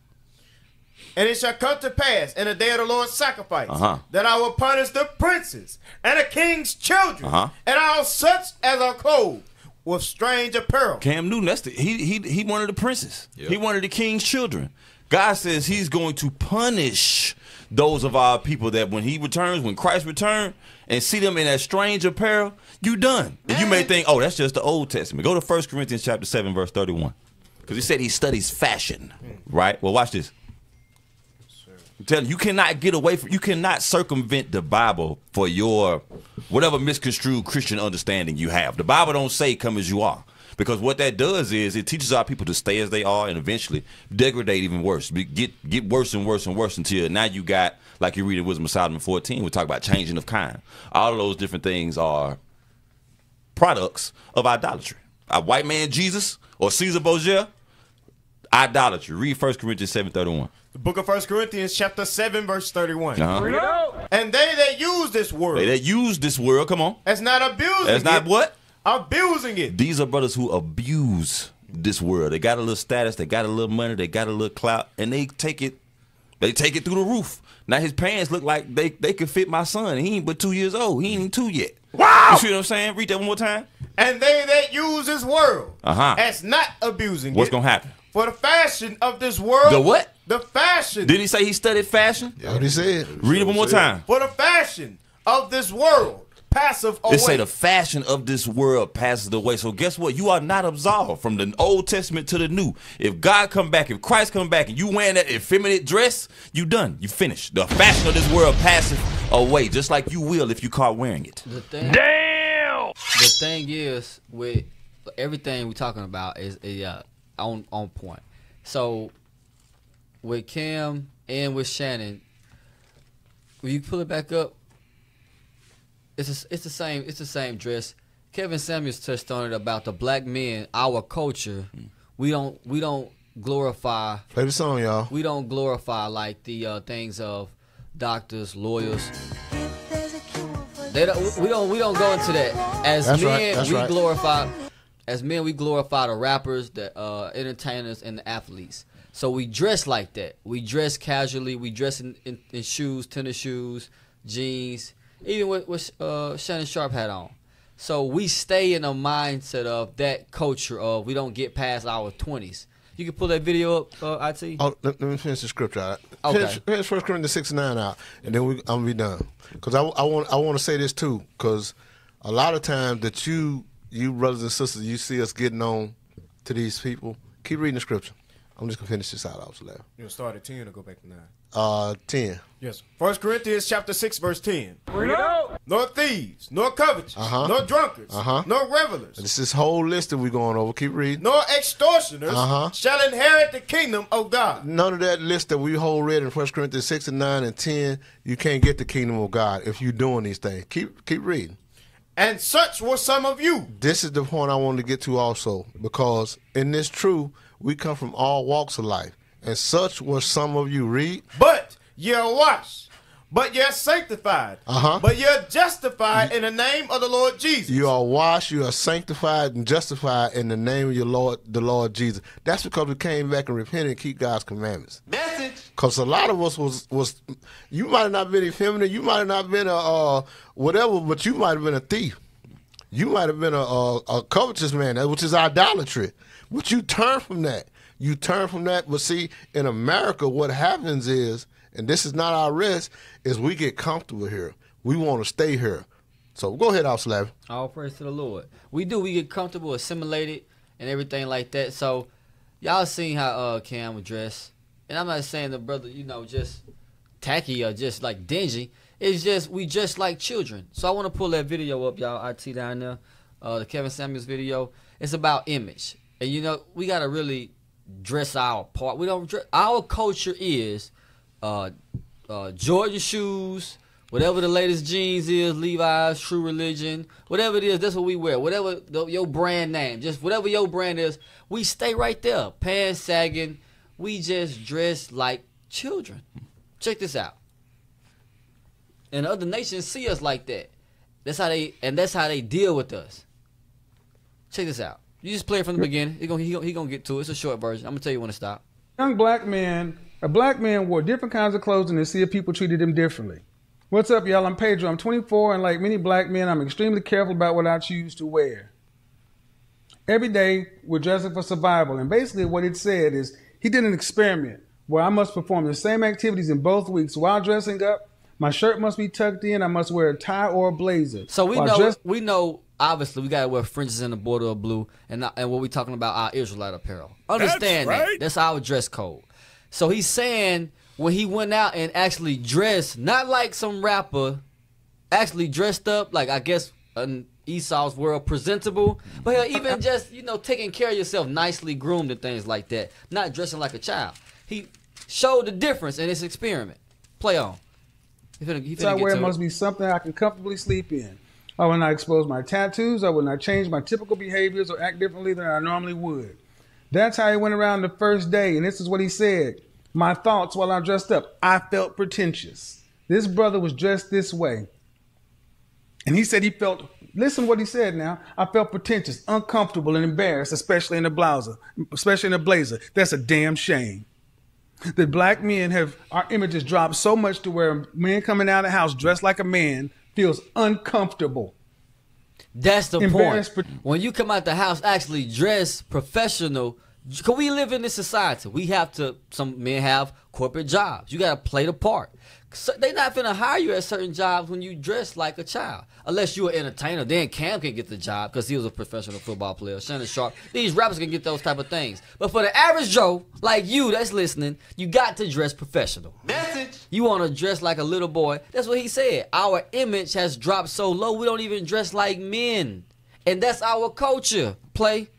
And it shall come to pass in the day of the Lord's sacrifice Uh-huh. that I will punish the princes and the king's children Uh-huh. and all such as are clothed with strange apparel. Cam Newton, that's the he he he one of the princes. Yep. He one of the king's children. God says he's going to punish those of our people that when he returns, when Christ returns, and see them in that strange apparel, you done. And you may think, oh, that's just the Old Testament. Go to 1 Corinthians chapter 7, verse 31. Because he said he studies fashion. Hmm. Right? Well, watch this. I'm telling you, you cannot get away from you cannot circumvent the Bible for your whatever misconstrued Christian understanding you have. The Bible don't say come as you are. Because what that does is it teaches our people to stay as they are and eventually degrade even worse. Get get worse and worse and worse until now you got, like you read in Wisdom of Solomon 14, we talk about changing of kind. All of those different things are products of idolatry. A white man Jesus or Caesar Borgia, idolatry. Read 1 Corinthians 7.31. The book of 1 Corinthians, chapter 7, verse 31. Uh-huh. And they that use this world. They that use this world, come on. That's not abusing That's not it, what? abusing it. These are brothers who abuse this world. They got a little status, they got a little money, they got a little clout, and they take it They take it through the roof. Now his pants look like they, they could fit my son. He ain't but two years old. He ain't two yet. Wow! You see what I'm saying? Read that one more time. And they that use this world Uh-huh. as not abusing What's it. gonna happen? For the fashion of this world. The what? The fashion. Did he say he studied fashion? Yeah, what he said. Read it one more time. For the fashion of this world passeth away. They say the fashion of this world passes away. So guess what? You are not absolved from the Old Testament to the New. If God come back, if Christ come back, and you wearing that effeminate dress, you done. You finished. The fashion of this world passes away, just like you will if you caught wearing it. The thing, Damn. The thing is, with everything we're talking about is, is uh, on on point. So with Cam and with Shannon, when you pull it back up, it's a, it's the same it's the same dress. Kevin Samuels touched on it about the black men, our culture. We don't we don't glorify Play the song, y'all. we don't glorify like the uh, things of doctors, lawyers. They don't, we don't we don't go into that. As That's men, right, we right. glorify as men we glorify the rappers, the uh, entertainers, and the athletes. So we dress like that. We dress casually. We dress in, in, in shoes, tennis shoes, jeans, even what what uh, Shannon Sharpe had on. So we stay in a mindset of that culture of we don't get past our twenties. You can pull that video up, uh, IT. Oh, let, let me finish the scripture out. Okay. Finish, finish First Corinthians six and nine out, and then we, I'm gonna be done. Because I, I want I want to say this too, because a lot of times that you you brothers and sisters, you see us getting on to these people. Keep reading the scripture. I'm just gonna finish this out. I was left. You'll start at 10 or go back to 9. Uh, ten. Yes. First Corinthians chapter 6, verse 10. Nor thieves, nor covetous, Uh-huh. nor drunkards, Uh-huh. nor revelers, This is whole list that we're going over. Keep reading. nor extortioners Uh-huh. shall inherit the kingdom of God. None of that list that we whole read in First Corinthians six and nine and ten. You can't get the kingdom of God if you're doing these things. Keep keep reading. And such were some of you. this is the point I wanted to get to also because in this truth we come from all walks of life, and such were some of you. Read. But you're washed, but you're sanctified, Uh-huh. but you're justified in the name of the Lord Jesus. You are washed, you are sanctified and justified in the name of your Lord, the Lord Jesus. That's because we came back and repented and keep God's commandments. Message. Because a lot of us was was, you might have not been effeminate, you might have not been a uh, whatever, but you might have been a thief. You might have been a, a, a covetous man, which is idolatry. But you turn from that. You turn from that. But see, in America, what happens is, and this is not our risk, is we get comfortable here. We want to stay here. So go ahead, Al All praise to the Lord. We do. We get comfortable, assimilated, and everything like that. So, y'all seen how uh Cam was dressed, and I'm not saying the brother, you know, just tacky or just like dingy. It's just we just like children. So I want to pull that video up, y'all. IT down there, uh, the Kevin Samuels video. It's about image, and you know we gotta really dress our part. We don't. Dress, our culture is uh, uh, Jordan shoes, whatever the latest jeans is, Levi's, True Religion, whatever it is, that's what we wear. Whatever the, your brand name, just whatever your brand is, we stay right there. Pants sagging, we just dress like children. Check this out. And other nations see us like that. That's how they, and that's how they deal with us. Check this out. You just play it from the beginning. He gonna, he gonna, he gonna get to it. It's a short version. I'm gonna tell you when to stop. young black man, a black man wore different kinds of clothing to see if people treated him differently. What's up, y'all? I'm Pedro. I'm 24, and like many black men, I'm extremely careful about what I choose to wear. Every day, we're dressing for survival, and basically, what it said is he did an experiment where I must perform the same activities in both weeks while dressing up. My shirt must be tucked in. I must wear a tie or a blazer. So we While know dress- we know obviously we gotta wear fringes in the border of blue and not, and what we talking about our Israelite apparel. Understand That's that. right. That's our dress code. So he's saying when he went out and actually dressed, not like some rapper, actually dressed up like I guess an Esau's world presentable, but even just you know taking care of yourself, nicely groomed and things like that, not dressing like a child. He showed the difference in this experiment. Play on. Finna, he finna get wear to must be something I can comfortably sleep in. I will not expose my tattoos. I will not change my typical behaviors or act differently than I normally would. That's how he went around the first day, and this is what he said. My thoughts while I'm dressed up. I felt pretentious. This brother was dressed this way. And he said he felt, listen what he said now. I felt pretentious, uncomfortable, and embarrassed, especially in the blazer, especially in the blazer. That's a damn shame. that black men have our images dropped so much to where men coming out of the house dressed like a man feels uncomfortable. That's the point. When you come out the house, actually dress professional. Cause we live in this society. We have to. Some men have corporate jobs. You got to play the part. So they not finna hire you at certain jobs when you dress like a child, unless you're an entertainer. Then Cam can get the job because he was a professional football player. Shannon Sharpe. These rappers can get those type of things. But for the average Joe like you that's listening, you got to dress professional. Message. You want to dress like a little boy. That's what he said. Our image has dropped so low we don't even dress like men, and that's our culture. Play.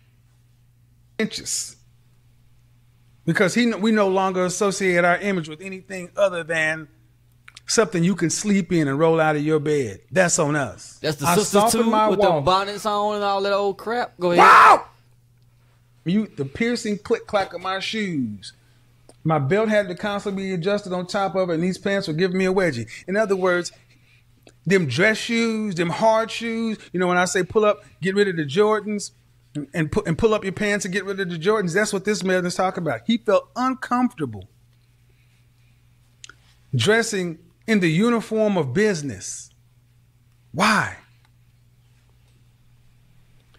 inches. Because he, we no longer associate our image with anything other than something you can sleep in and roll out of your bed. That's on us. That's the I sisters too, my with the bonnets on and all that old crap. Go ahead. Wow! You, the piercing click clack of my shoes. My belt had to constantly be adjusted on top of it, and these pants were giving me a wedgie. In other words, them dress shoes, them hard shoes. You know, when I say pull up, get rid of the Jordans, and, and put and pull up your pants and get rid of the Jordans. That's what this man is talking about. He felt uncomfortable dressing in the uniform of business. Why?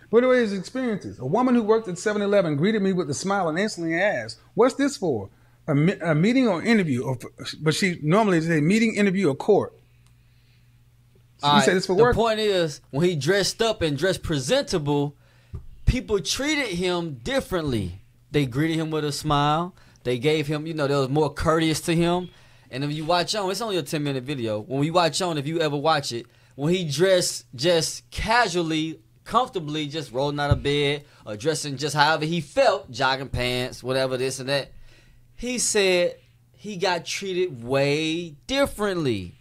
What are his experiences? A woman who worked at 7 Eleven greeted me with a smile and instantly asked, What's this for? A, mi- a meeting or interview? Or, but she normally say meeting, interview, or court. So All you right, said it's for the work. The point is, when he dressed up and dressed presentable, people treated him differently. They greeted him with a smile. They gave him, you know, they was more courteous to him. And if you watch on, it's only a 10 minute video. When we watch on, if you ever watch it, when he dressed just casually, comfortably, just rolling out of bed or dressing just however he felt, jogging pants, whatever, this and that, he said he got treated way differently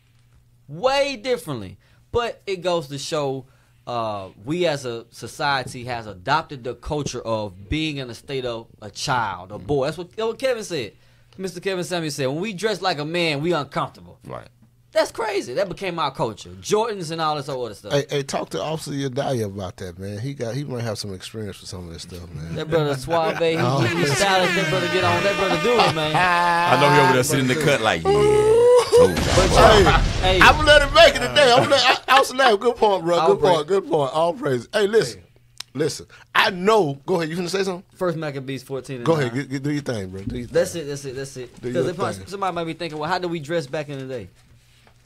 way differently. But it goes to show uh, we as a society has adopted the culture of being in a state of a child, a boy. That's what, that's what Kevin said. Mr. Kevin Samuel said, when we dress like a man, we uncomfortable. Right. That's crazy. That became our culture. Jordans and all this other stuff. Hey, hey, talk to Officer Yadaya about that, man. He got he might have some experience with some of this stuff, man. That brother Suave, he, Oh. he, he stylish. That brother get on. That brother do it, man. I know he over there sitting in the cut like, yeah. told y'all. Hey, I'm gonna let him make it today. I'm gonna let, I, Officer Lab, good point, bro. All Good point. Good point. All praise. Hey, listen, listen. I know. Go ahead. You finna say something? First Maccabees 14 and Go 9. ahed. Get, get, do your thing, bro. Do your thing. That's it. That's it. That's it. Because thing. somebody might be thinking, well, how do we dress back in the day?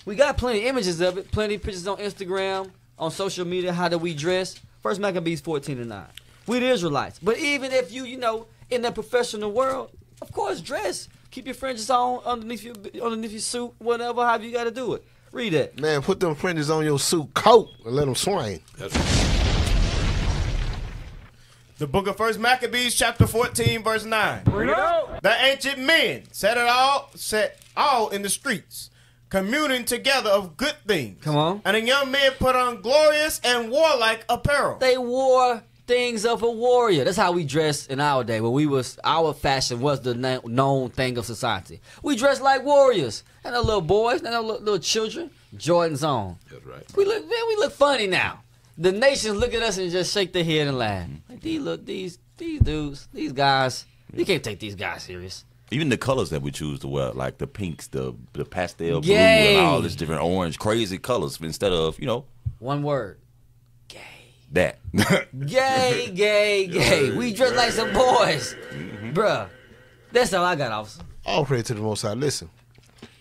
We got plenty of images of it, plenty of pictures on Instagram, on social media. How do we dress? First Maccabees 14 and 9. We the Israelites. But even if you, you know, in the professional world, of course, dress. Keep your fringes on underneath your underneath your suit, whatever, however you got to do it. Read it. Man, put them fringes on your suit coat and let them swing. The book of First Maccabees, chapter 14, verse 9. The ancient men set it all set all in the streets, communing together of good things. Come on. And the young men put on glorious and warlike apparel. They wore things of a warrior. That's how we dressed in our day. When we was our fashion was the na- known thing of society. We dressed like warriors. And the little boys, and the little, little children, Jordan's on. That's right. We look, man, we look funny now. The nations look at us and just shake their head and laugh. Mm-hmm. Like these look, these these dudes, these guys. You can't take these guys serious. Even the colors that we choose to wear, like the pinks, the the pastel blue, Yay. and all this different orange, crazy colors, instead of you know One word. Gay. That. Gay, gay, gay. We dress like some boys. Mm-hmm. Bruh. That's all I got, officer. All praise to the Most High. Listen,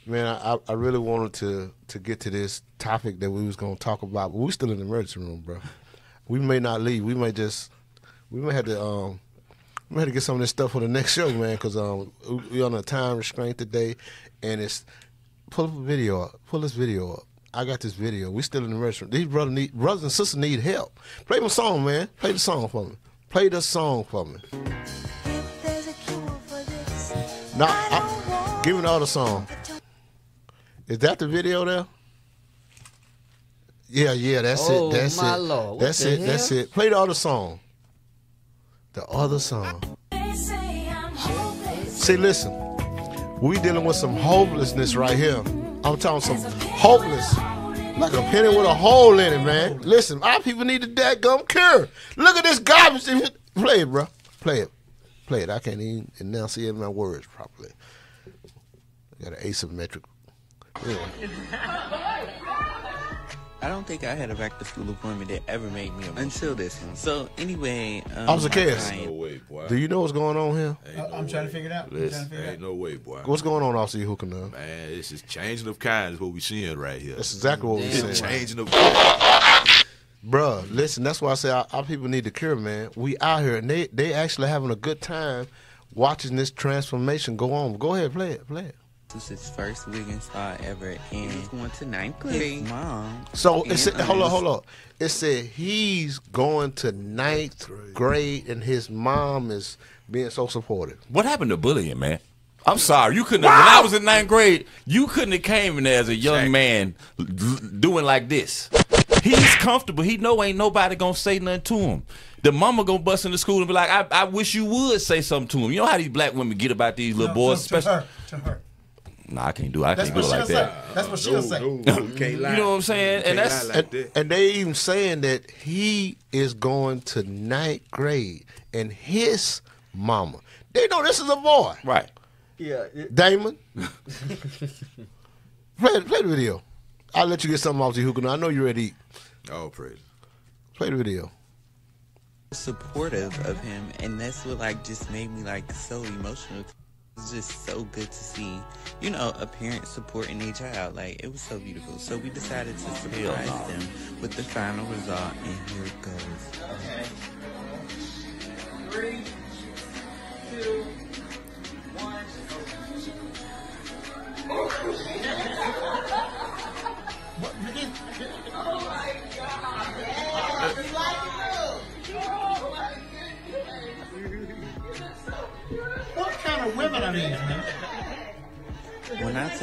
man, I, I- really wanted to to get to this topic that we was gonna talk about, but we're still in the emergency room, bro. We may not leave. We may just we may have to um we may have to get some of this stuff for the next show, man, because um we- on a time restraint today, and it's pull up a video up, pull this video up. I got this video. We still in the emergency room. These brothers need brothers and sisters need help. Play my song, man. Play the song for me. Play the song for me. Now, I, give me the song. Is that the video there? Yeah, yeah, that's Oh, it. That's my it. Lord. That's it. That's hell? it. Play the other song. The other song. See, listen. We dealing with some hopelessness right here. I'm talking some hopeless. Like a penny with a hole in it, man. Listen, our people need a dadgum cure. Look at this garbage. Play it, bro. Play it. Play it. I can't even enunciate my words properly. Got an asymmetric. I don't think I had a back to school appointment that ever made me emotional. until this one. So anyway, um, Officer my Cass. client- No way, boy. Do you know what's going on here? I- I'm trying to figure it out. I'm trying to Listen, figure it ain't no way, boy. What's going on, Officer Hooking up? Man, this is changing of kinds. What we seeing right here? That's exactly what we It's saying. changing of. Bruh, listen, that's why I say our, our people need to cure, man. We out here and they they actually having a good time watching this transformation go on. Go ahead, play it, play it. This is his first Wiggins spot ever, and he's going to ninth grade. His mom. So it and, said, um, hold on, hold on. It said he's going to ninth grade and his mom is being so supportive. What happened to bullying, man? I'm sorry, you couldn't. Have, When I was in ninth grade, you couldn't have came in there as a young man doing like this. He's comfortable. He know ain't nobody gonna say nothing to him. The mama gonna bust into school and be like, I, I wish you would say something to him. You know how these black women get about these little No, boys, to, to especially. her, to her. Nah, I can't do. it. I That's can't do it like she'll that. say. That's what she'll say. you know what I'm saying? And that's and, and they even saying that he is going to ninth grade and his mama. They know this is a boy. Right. Yeah. Damon. play, play the video. I'll let you get something off the hookah. I know you're ready to. Oh, praise. Play the video. supportive of him and that's what like just made me like so emotional it's just so good to see you know a parent supporting their child. Like it was so beautiful. So we decided to surprise them with the final result and here it goes. Okay. Three, two,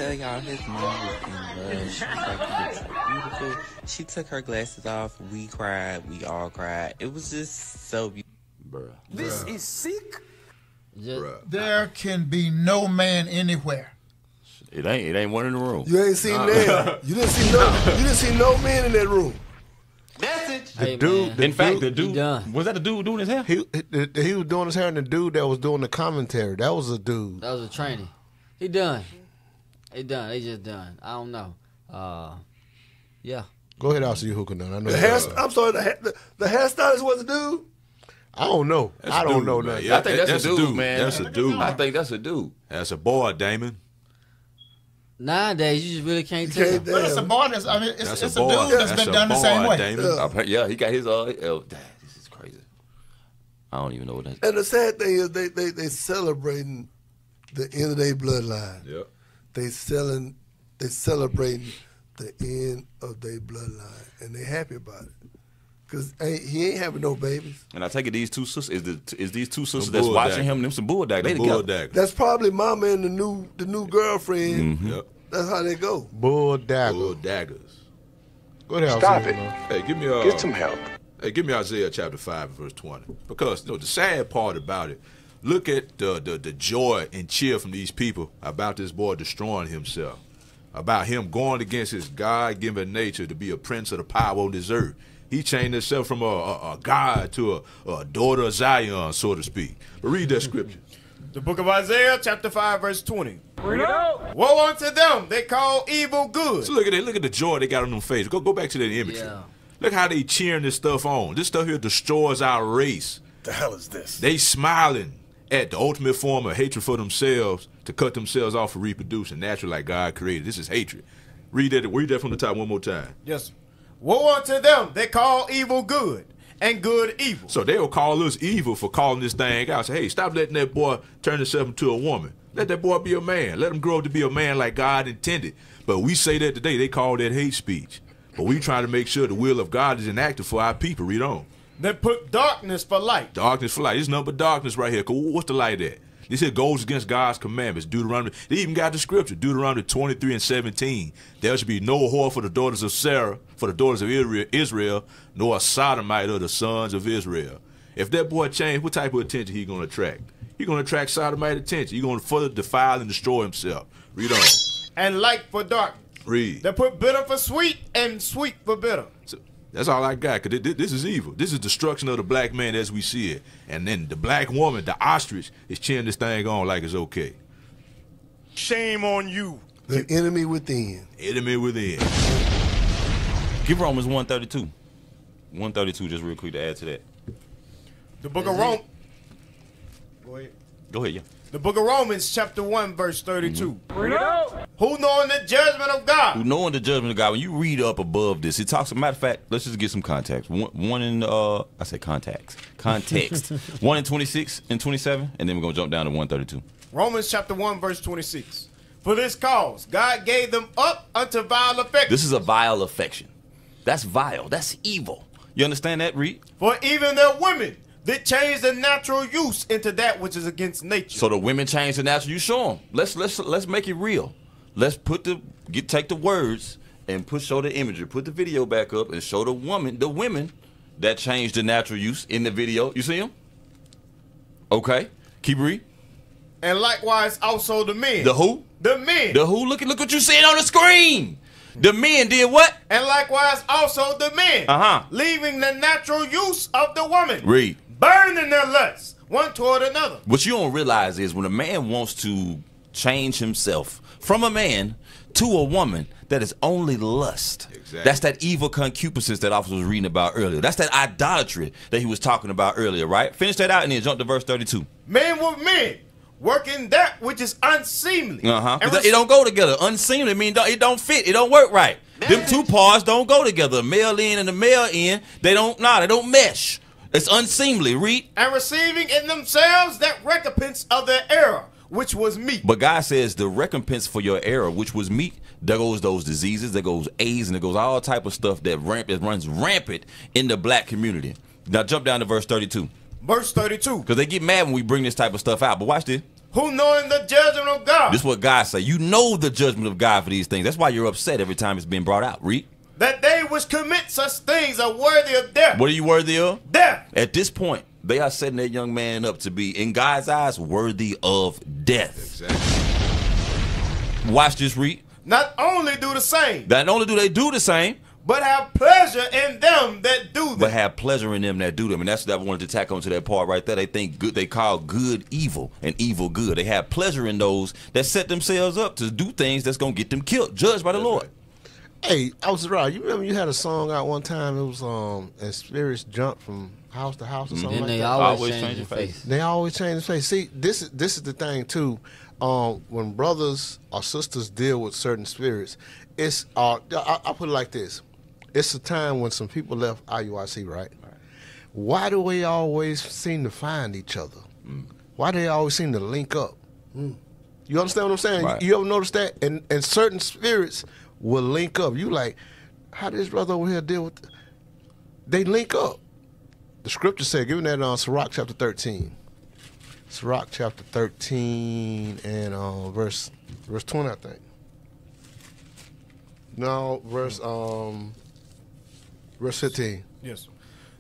tell y'all his mom was in love, she was like, "You look so beautiful." She took her glasses off. We cried. We all cried. It was just so beautiful. Bruh. This is sick. There can be no man anywhere. It ain't. It ain't one in the room. You ain't seen that. You didn't see no. You didn't see no man in that room. Message. The dude, the In fact, dude- the dude was that the dude doing his hair? He, he he was doing his hair, and the dude that was doing the commentary, that was a dude. That was a training. He done. He done. They just done. I don't know. Uh, yeah. Go ahead, I'll see you hooking on. I know. The you hair, got- I'm sorry. The, ha- the, the hairstylist was a dude. I don't know. That's I a don't dude, know man. nothing. Yeah, I think that's, that's a a dude, dude. man. That's a dude. I think that's a dude. That's a boy, Damon. Nowadays, you just really can't tell. can't But it's a boy that's, I mean, it's, That's it's a a, boy. dude that's That's been a done the same boy, way. Damon. Yeah, yeah he got his. Uh, oh, damn, this is crazy. I don't even know what that. And the sad thing is, they they they celebrating the end of their bloodline. Yep. They selling, they celebrating the end of their bloodline, and they happy about it. Cause ain't, he ain't having no babies. And I take it these two sisters is the is these two sisters Some that's bull watching him. Them some bulldag. They The together. bull dagger. That's probably mama and the new the new girlfriend. Mhm. Yep. That's how they go. Bull dagger. Bull daggers. Go ahead, Stop see it. hooking on. Hey, give me uh, Get some help. Hey, give me Isaiah chapter five verse twenty. Because you know the sad part about it, look at the the, the joy and cheer from these people about this boy destroying himself, about him going against his God given nature to be a prince of the power of this earth. He changed himself from a, a, a god to a, a daughter of Zion, so to speak. But read that scripture. The book of Isaiah, chapter 5, verse 20. Woe unto them they call evil good. So look at that. Look at the joy they got on their face. Go go back to that imagery. Yeah. Look how they cheering this stuff on. This stuff here destroys our race. The hell is this? They smiling at the ultimate form of hatred for themselves to cut themselves off for reproducing naturally like God created. This is hatred. Read that. Read that from the top one more time. Yes. Woe unto them they call evil good and good evil. So they'll call us evil for calling this thing out. Say, hey, stop letting that boy turn himself into a woman. Let that boy be a man. Let him grow up to be a man like God intended. But we say that today. They call that hate speech. But we try to make sure the will of God is enacted for our people. Read on. They put darkness for light. Darkness for light. There's nothing but darkness right here. What's the light at? This here goes against God's commandments. Deuteronomy. They even got the scripture. Deuteronomy 23 and 17. There should be no whore for the daughters of Sarah, for the daughters of Israel, nor a sodomite of the sons of Israel. If that boy change, what type of attention he going to attract? He going to attract sodomite attention. He going to further defile and destroy himself. Read on. and light for darkness. Read. They put bitter for sweet and sweet for bitter. So that's all I got. Cause thi- thi- this is evil. This is destruction of the black man as we see it. And then the black woman, the ostrich, is cheering this thing on like it's okay. Shame on you. The enemy within. Enemy within. Give Romans 132. 132, just real quick to add to that. The book of Rome. Go ahead. Go ahead, yeah. The book of Romans, chapter 1, verse 32. Who knowing the judgment of God? Who knowing the judgment of God, when you read up above this, it talks. Matter of fact, let's just get some context. One, one in uh, I said context. context. one in twenty six and twenty seven, and then we're gonna jump down to one thirty two. Romans chapter 1, verse 26. For this cause, God gave them up unto vile affection. This is a vile affection. That's vile. That's evil. You understand that, Reed? For even their women did change the natural use into that which is against nature. So the women change the natural. You show them. Let's let's let's make it real. Let's put the get take the words and put show the imagery. Put the video back up and show the woman the women that changed the natural use in the video. You see them? Okay. Keep reading. and likewise also the men. The who? The men. The who? Look at look what you seeing on the screen. The men did what? and likewise also the men. Uh-huh. Leaving the natural use of the woman. Read. Burning their lusts one toward another. What you don't realize is when a man wants to change himself from a man to a woman, that is only lust. Exactly. That's that evil concupiscence that officer was reading about earlier. That's that idolatry that he was talking about earlier, right? Finish that out and then jump to verse 32. Men with men. Working that which is unseemly. Uh huh. And It don't go together. Unseemly mean don't- it don't fit. It don't work right. Them two parts don't go together. Male in and the male in, they don't nah, they don't mesh. It's unseemly. Read. and receiving in themselves that recompense of their error, which was meat. But God says the recompense for your error, which was meat, there goes those diseases, there goes AIDS, and there goes all type of stuff that ramp that runs rampant in the black community. Now jump down to verse 32. Verse 32. Because they get mad when we bring this type of stuff out. But watch this. Who knowing the judgment of God, This is what God say. You know the judgment of God for these things. That's why you're upset every time it's being brought out. Read. That they which commit such things are worthy of death. What are you worthy of? Death. At this point, they are setting that young man up to be, in God's eyes, worthy of death. Exactly. Watch this, read. Not only do the same, Not only do they do the same, but have pleasure in them that do them. but have pleasure in them that do them. And that's what I wanted to tack onto that part right there. They think good, they call good evil and evil good. They have pleasure in those that set themselves up to do things that's going to get them killed, judged by the Lord. Hey, I was right. You remember you had a song out one time. It was um, and spirits jump from house to house or something And like they that. always, Always change change their your face. face. They always change the face. See, this is this is the thing too. Um, when brothers or sisters deal with certain spirits, it's uh, I, I put it like this: it's a time when some people left IUIC, right? right. Why do we always seem to find each other? Why do they always seem to link up? You understand what I'm saying? Right. You ever notice that? And and certain spirits will link up. You like, how did this brother over here deal with? th-" They link up. The scripture said, given that on Sirach chapter 13. Sirach chapter 13 and uh, verse verse 20, I think. No, verse um verse 15. Yes.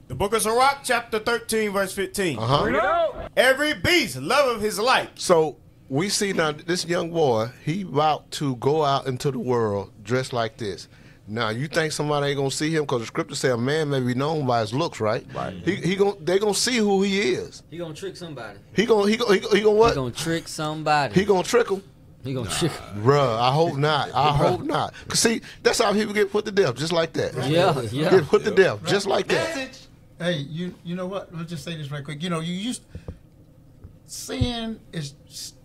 The book of Sirach, chapter 13, verse 15. Uh-huh. Every beast loveth his life. So we see now this young boy, he about to go out into the world dressed like this. Now you think somebody ain't gonna see him because the scripture say a man may be known by his looks, right? Right. He he gon' they gonna see who he is. He gonna trick somebody. He gonna he gonna he gonna, he gonna what? He gonna trick somebody. He gonna trick him. He gonna trick. Bruh, I hope not. I hope not. Cause see, that's how people get put to death, just like that. Yeah, yeah. Get put to death, just like that. Hey, you you know what? Let's just say this right quick. You know, you used sin is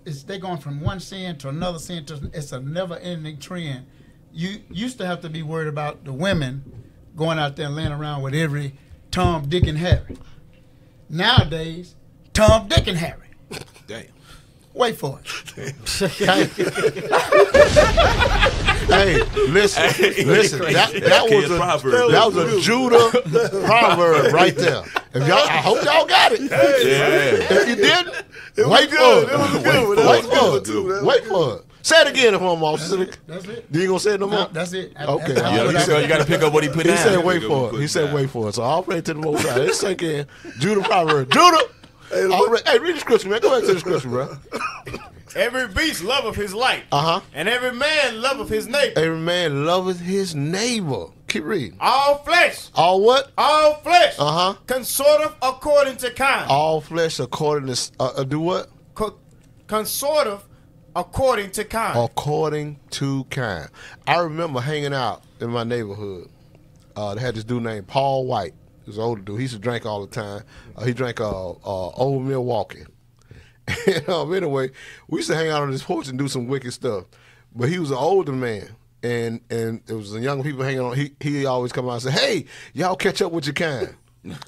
is they going from one sin to another sin to it's a never ending trend. You used to have to be worried about the women going out there and laying around with every Tom, Dick, and Harry. Nowadays, Tom, Dick, and Harry. Damn. Wait for it. Hey, listen, listen. That, that was a proverb. that was a Judah proverb right there. If y'all, I hope y'all got it. Yeah. If you didn't, It was wait good. for It was it. good. Wait, That wait was for good, it. too. That was Wait for it. Say it again, for him, officer. That's it. You ain't gonna say it no more. No, that's it. Okay. That's all all Yeah, right. you, you got to pick up what he put down. He down. said, "Wait for it." He said, "Wait for it." So I'll pray to the Most High. Let's sink in. Judah proverb. Judah. All right. Hey, read the scripture, man. Go back to the scripture, bro. Every beast loveth his life. Uh huh. And every man loveth his neighbor. Every man loveth his neighbor. Keep reading. All flesh. All what? All flesh. Uh huh. Consorteth according to kind. All flesh according to uh, uh, do what? Co- consorteth according to kind. according to kind. I remember hanging out in my neighborhood. Uh, they had this dude named Paul White. He was an older dude. He used to drink all the time. Uh, he drank uh, uh, Old Milwaukee. and, um, anyway, we used to hang out on his porch and do some wicked stuff. But he was an older man. And and it was the young people hanging on. He he always come out and say, "Hey, y'all catch up with your kind."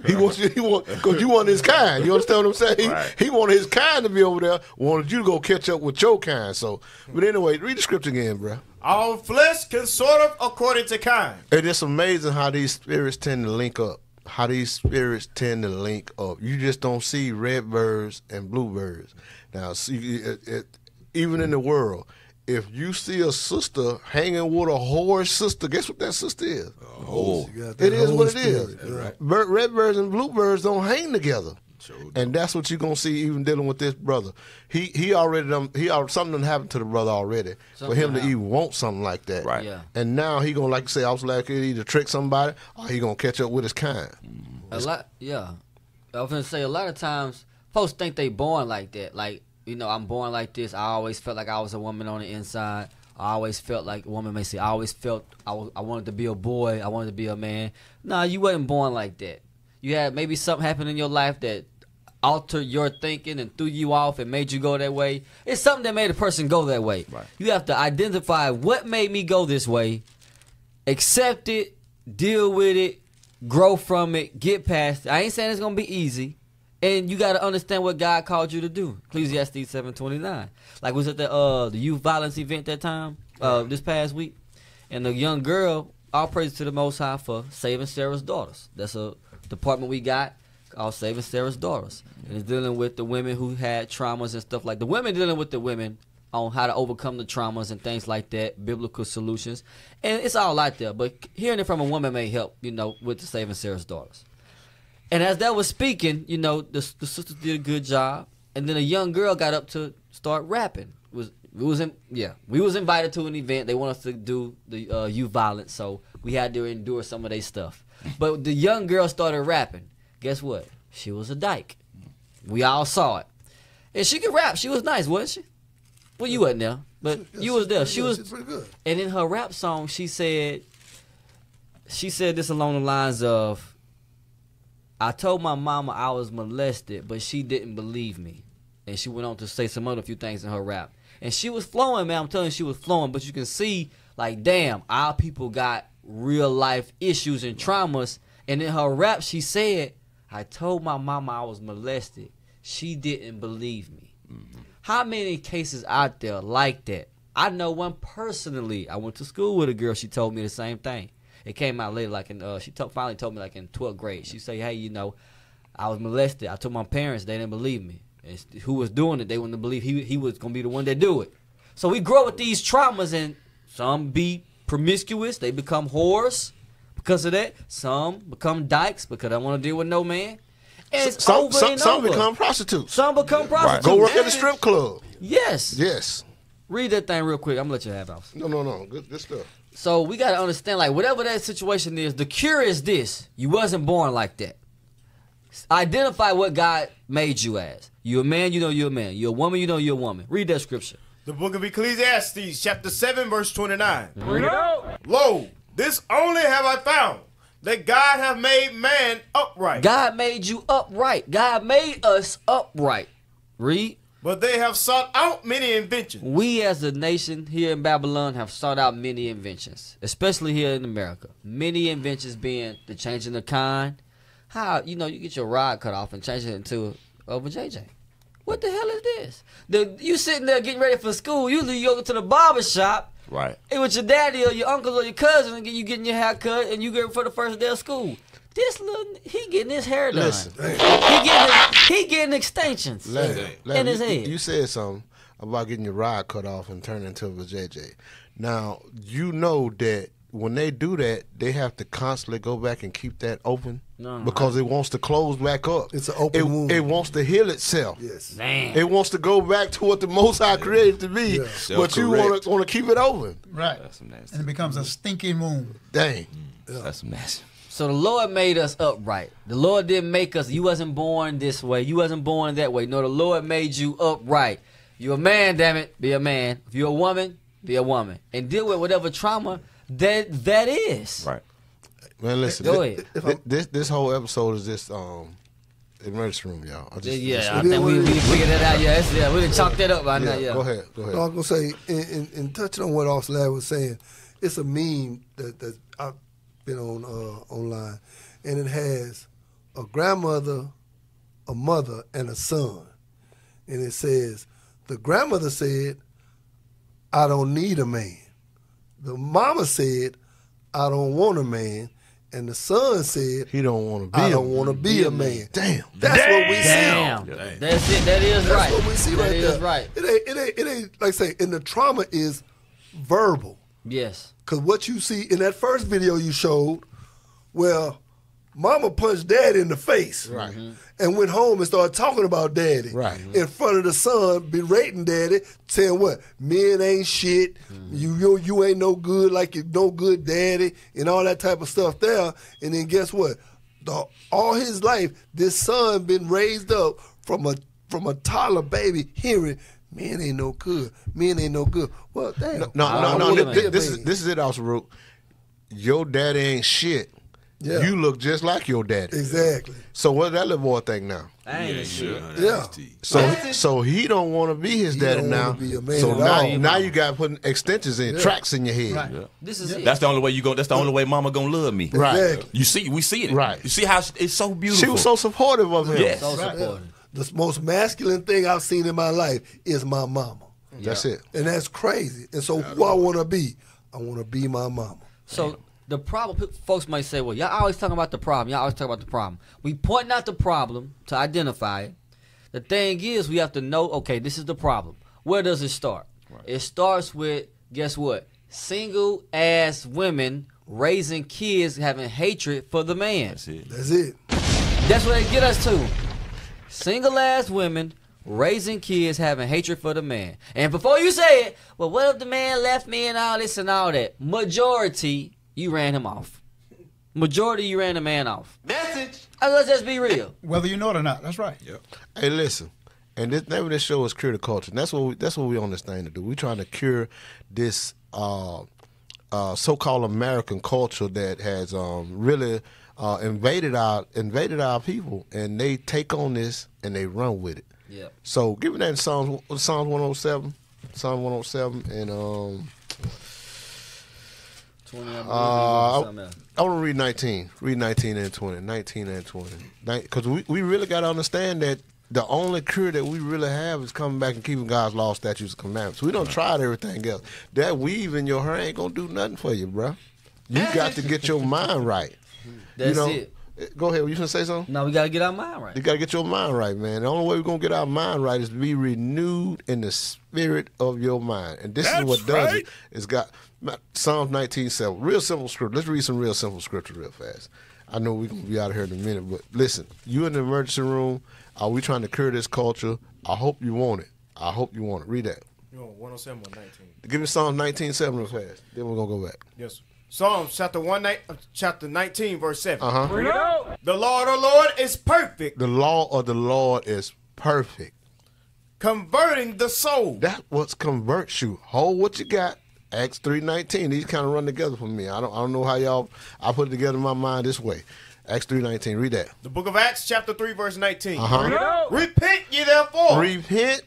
He wants you. He want because you want his kind. You understand what I'm saying? He, he wanted his kind to be over there. Wanted you to go catch up with your kind. So, but anyway, read the scripture again, bro. All flesh can sort of according to kind. And it's amazing how these spirits tend to link up. How these spirits tend to link up. You just don't see red birds and blue birds. Now, see, it, it, even in the world, if you see a sister hanging with a whore sister, guess what that sister is? Oh, you It is what it is. spirit, yeah. Bir- red birds and blue birds don't hang together. And that's what you're gonna see even dealing with this brother. He he already done, he al- something happened to the brother already for him to happened. even want something like that. Right. Yeah. And now he gonna like you say I was like he either trick somebody or he gonna catch up with his kind. A lot, yeah. I was gonna say a lot of times folks think they born like that. Like you know, I'm born like this. I always felt like I was a woman on the inside. I always felt like a woman may say. I always felt I wa- I wanted to be a boy. I wanted to be a man. Nah, you wasn't born like that. You had maybe something happened in your life that altered your thinking and threw you off and made you go that way. It's something that made a person go that way. Right. You have to identify what made me go this way accept it, deal with it, grow from it, get past it. I ain't saying it's gonna be easy. And you gotta understand what God called you to do. Ecclesiastes seven twenty nine. Like was it the uh the youth violence event that time? Uh this past week? And the young girl, all praise to the most high for saving Sarah's daughters. That's a department we got called Saving Sarah's Daughters. And it's dealing with the women who had traumas and stuff like the women dealing with the women on how to overcome the traumas and things like that, biblical solutions. And it's all out there. But hearing it from a woman may help, you know, with the Saving Sarah's Daughters. And as that was speaking, you know, the, the sisters did a good job. And then a young girl got up to start rapping. It was we was in yeah we was invited to an event. They want us to do the uh, youth violence, so we had to endure some of their stuff. But the young girl started rapping. Guess what? She was a dyke. We all saw it, and she could rap. She was nice, wasn't she? Well, you wasn't there, but you was there. She Yeah, was she's pretty good. and in her rap song, she said, she said this along the lines of, "I told my mama I was molested, but she didn't believe me." And she went on to say some other few things in her rap, and she was flowing, man. I'm telling you, she was flowing. But you can see, like, damn, our people got real life issues and traumas. And in her rap, she said, "I told my mama I was molested. She didn't believe me." Mm-hmm. How many cases out there like that? I know one personally. I went to school with a girl. She told me the same thing. It came out later, like in uh, she to- finally told me like in 12th grade. She said, "Hey, you know, I was molested. I told my parents. They didn't believe me. And who was doing it? They wouldn't believe he he was gonna be the one that do it. So we grow with these traumas, and some be promiscuous. They become whores because of that. Some become dykes because I want to deal with no man. And it's Some some, some become prostitutes. Some become prostitutes. Go work at the strip club. Yes. Yes. Read that thing real quick. I'm gonna let you have house. No, no, no. Good, good stuff. So we gotta understand, like whatever that situation is, the cure is this: you wasn't born like that. Identify what God made you as. You a man, you know you're a man. You're a woman, you know you're a woman. Read that scripture. The book of Ecclesiastes, chapter 7, verse 29. Read it out. Lo, this only have I found, that God have made man upright. God made you upright. God made us upright. Read. But they have sought out many inventions. We as a nation here in Babylon have sought out many inventions, especially here in America. Many inventions being the changing the kind. How you know you get your rod cut off and change it into a JJ. What the hell is this? The you sitting there getting ready for school. Usually you go to the barber shop Right. and with your daddy or your uncle or your cousin and you getting your hair cut and you get for the first day of school. This little he getting his hair done. Listen. He getting he getting extensions Larry, in Larry, his you, head. you said something about getting your rod cut off and turn into a JJ. Now you know that when they do that, they have to constantly go back and keep that open No, no, because it wants to close back up. It's an open it, wound. It wants to heal itself. Yes. Damn. It wants to go back to what the Most High created to be, but you want to want to keep it open. Right. That's some nasty. And it becomes a stinking wound. Dang. Mm. That's some nasty. So the Lord made us upright. The Lord didn't make us. You wasn't born this way. You wasn't born that way. No, the Lord made you upright. You're a man, damn it, be a man. If you're a woman, be a woman, and deal with whatever trauma that that is. Right. Man, listen. Go thi- ahead. thi- This this whole episode is just um emergency room, y'all. I just, Yeah, just- I think we, we figured that out. Yeah, yeah, we done chalked that up by now. yeah, Yeah, Go ahead. Go No, ahead. I was gonna say, in, in, in touching on what Officer Larry was saying, it's a meme that, that I've been on uh, online, and it has a grandmother, a mother, and a son, and it says the grandmother said, "I don't need a man." The mama said, "I don't want a man," and the son said, He don't want to be. "I don't want to be a man." Damn. That's what we see. Damn, that's it. That is That's right. what we see That right is there. right. It ain't, it ain't, it ain't like I say, and the trauma is verbal. Yes. Cause what you see in that first video you showed, well, mama punched dad in the face. Right. Mm-hmm. And went home and started talking about daddy. Right. In front of the son, berating daddy, saying what? Men ain't shit. Mm-hmm. You, you you ain't no good like you no good daddy and all that type of stuff there. And then guess what? The, all his life, this son been raised up from a from a toddler baby hearing men ain't no good. Men ain't no good. Well, damn. No, no, I no, no. This, this, is this is it, Officer Root. Your daddy ain't shit. Yeah. You look just like your daddy. Exactly. So what that little boy think now? I ain't shit. Yeah. So so he don't want to be his He daddy don't now. be a man so at now all. now you got putting extensions in tracks in your head. This is it. That's the only way you go. That's the only way Mama gonna love me. Right. Exactly. You see, we see it. Right. You see how it's so beautiful. She was so supportive of him. Yes. so Right. supportive. The most masculine thing I've seen in my life is my mama. That's it. And that's crazy. And so who I want to be? I want to be my mama. So the problem, folks might say, well, y'all always talking about the problem. Y'all always talk about the problem. We point out the problem to identify it. The thing is, we have to know, okay, this is the problem. Where does it start? It starts with, guess what? Single ass women raising kids having hatred for the man. That's it. That's it. That's what they get us to. Single ass women raising kids having hatred for the man. And before you say it, well, what if the man left me and all this and all that? Majority, you ran him off. Majority, you ran the man off. Message. Let's just be real. Whether you know it or not. That's right. Hey, listen. And this name of this show is Cure the Culture. And that's what we, that's what we on this thing to do. We're trying to cure this uh, uh, so-called American culture that has um, really uh, invaded our invaded our people, and they take on this and they run with it. Yep. So, give me that in Psalms Psalms 107, Psalm 107, and um, 20, I Uh, something. I want to read 19. Read 19 and 20. 19 and 20. Because we, we really got to understand that the only cure that we really have is coming back and keeping God's law, statutes, and commandments. We don't try everything else. That weave in your hair ain't going to do nothing for you, bruh. You got to get your mind right. That's you know, it. Eh, go ahead. You going to say something? No, we got to get our mind right. You got to get your mind right, man. The only way we're going to get our mind right is to be renewed in the spirit of your mind. And this is what does it. It's got Psalms nineteen seven. Real simple scripture. Let's read some real simple scripture real fast. I know we're going to be out of here in a minute, but listen, you in the emergency room. Are we trying to cure this culture? I hope you want it. I hope you want it. Read that. You know, 107 or 19. Give me Psalms 19 7 real fast. Then we're going to go back. Yes. Psalms chapter one, ni- uh, chapter 19, verse 7. Uh huh. The Lord, O Lord, is perfect, The law of the Lord is perfect. converting the soul. That's what converts you. Hold what you got. Acts three nineteen. These kind of run together for me. I don't. I don't know how y'all. I put it together in my mind this way. Acts three nineteen. Read that. The book of Acts, chapter 3, verse 19. Uh-huh. Repent ye therefore, Repent.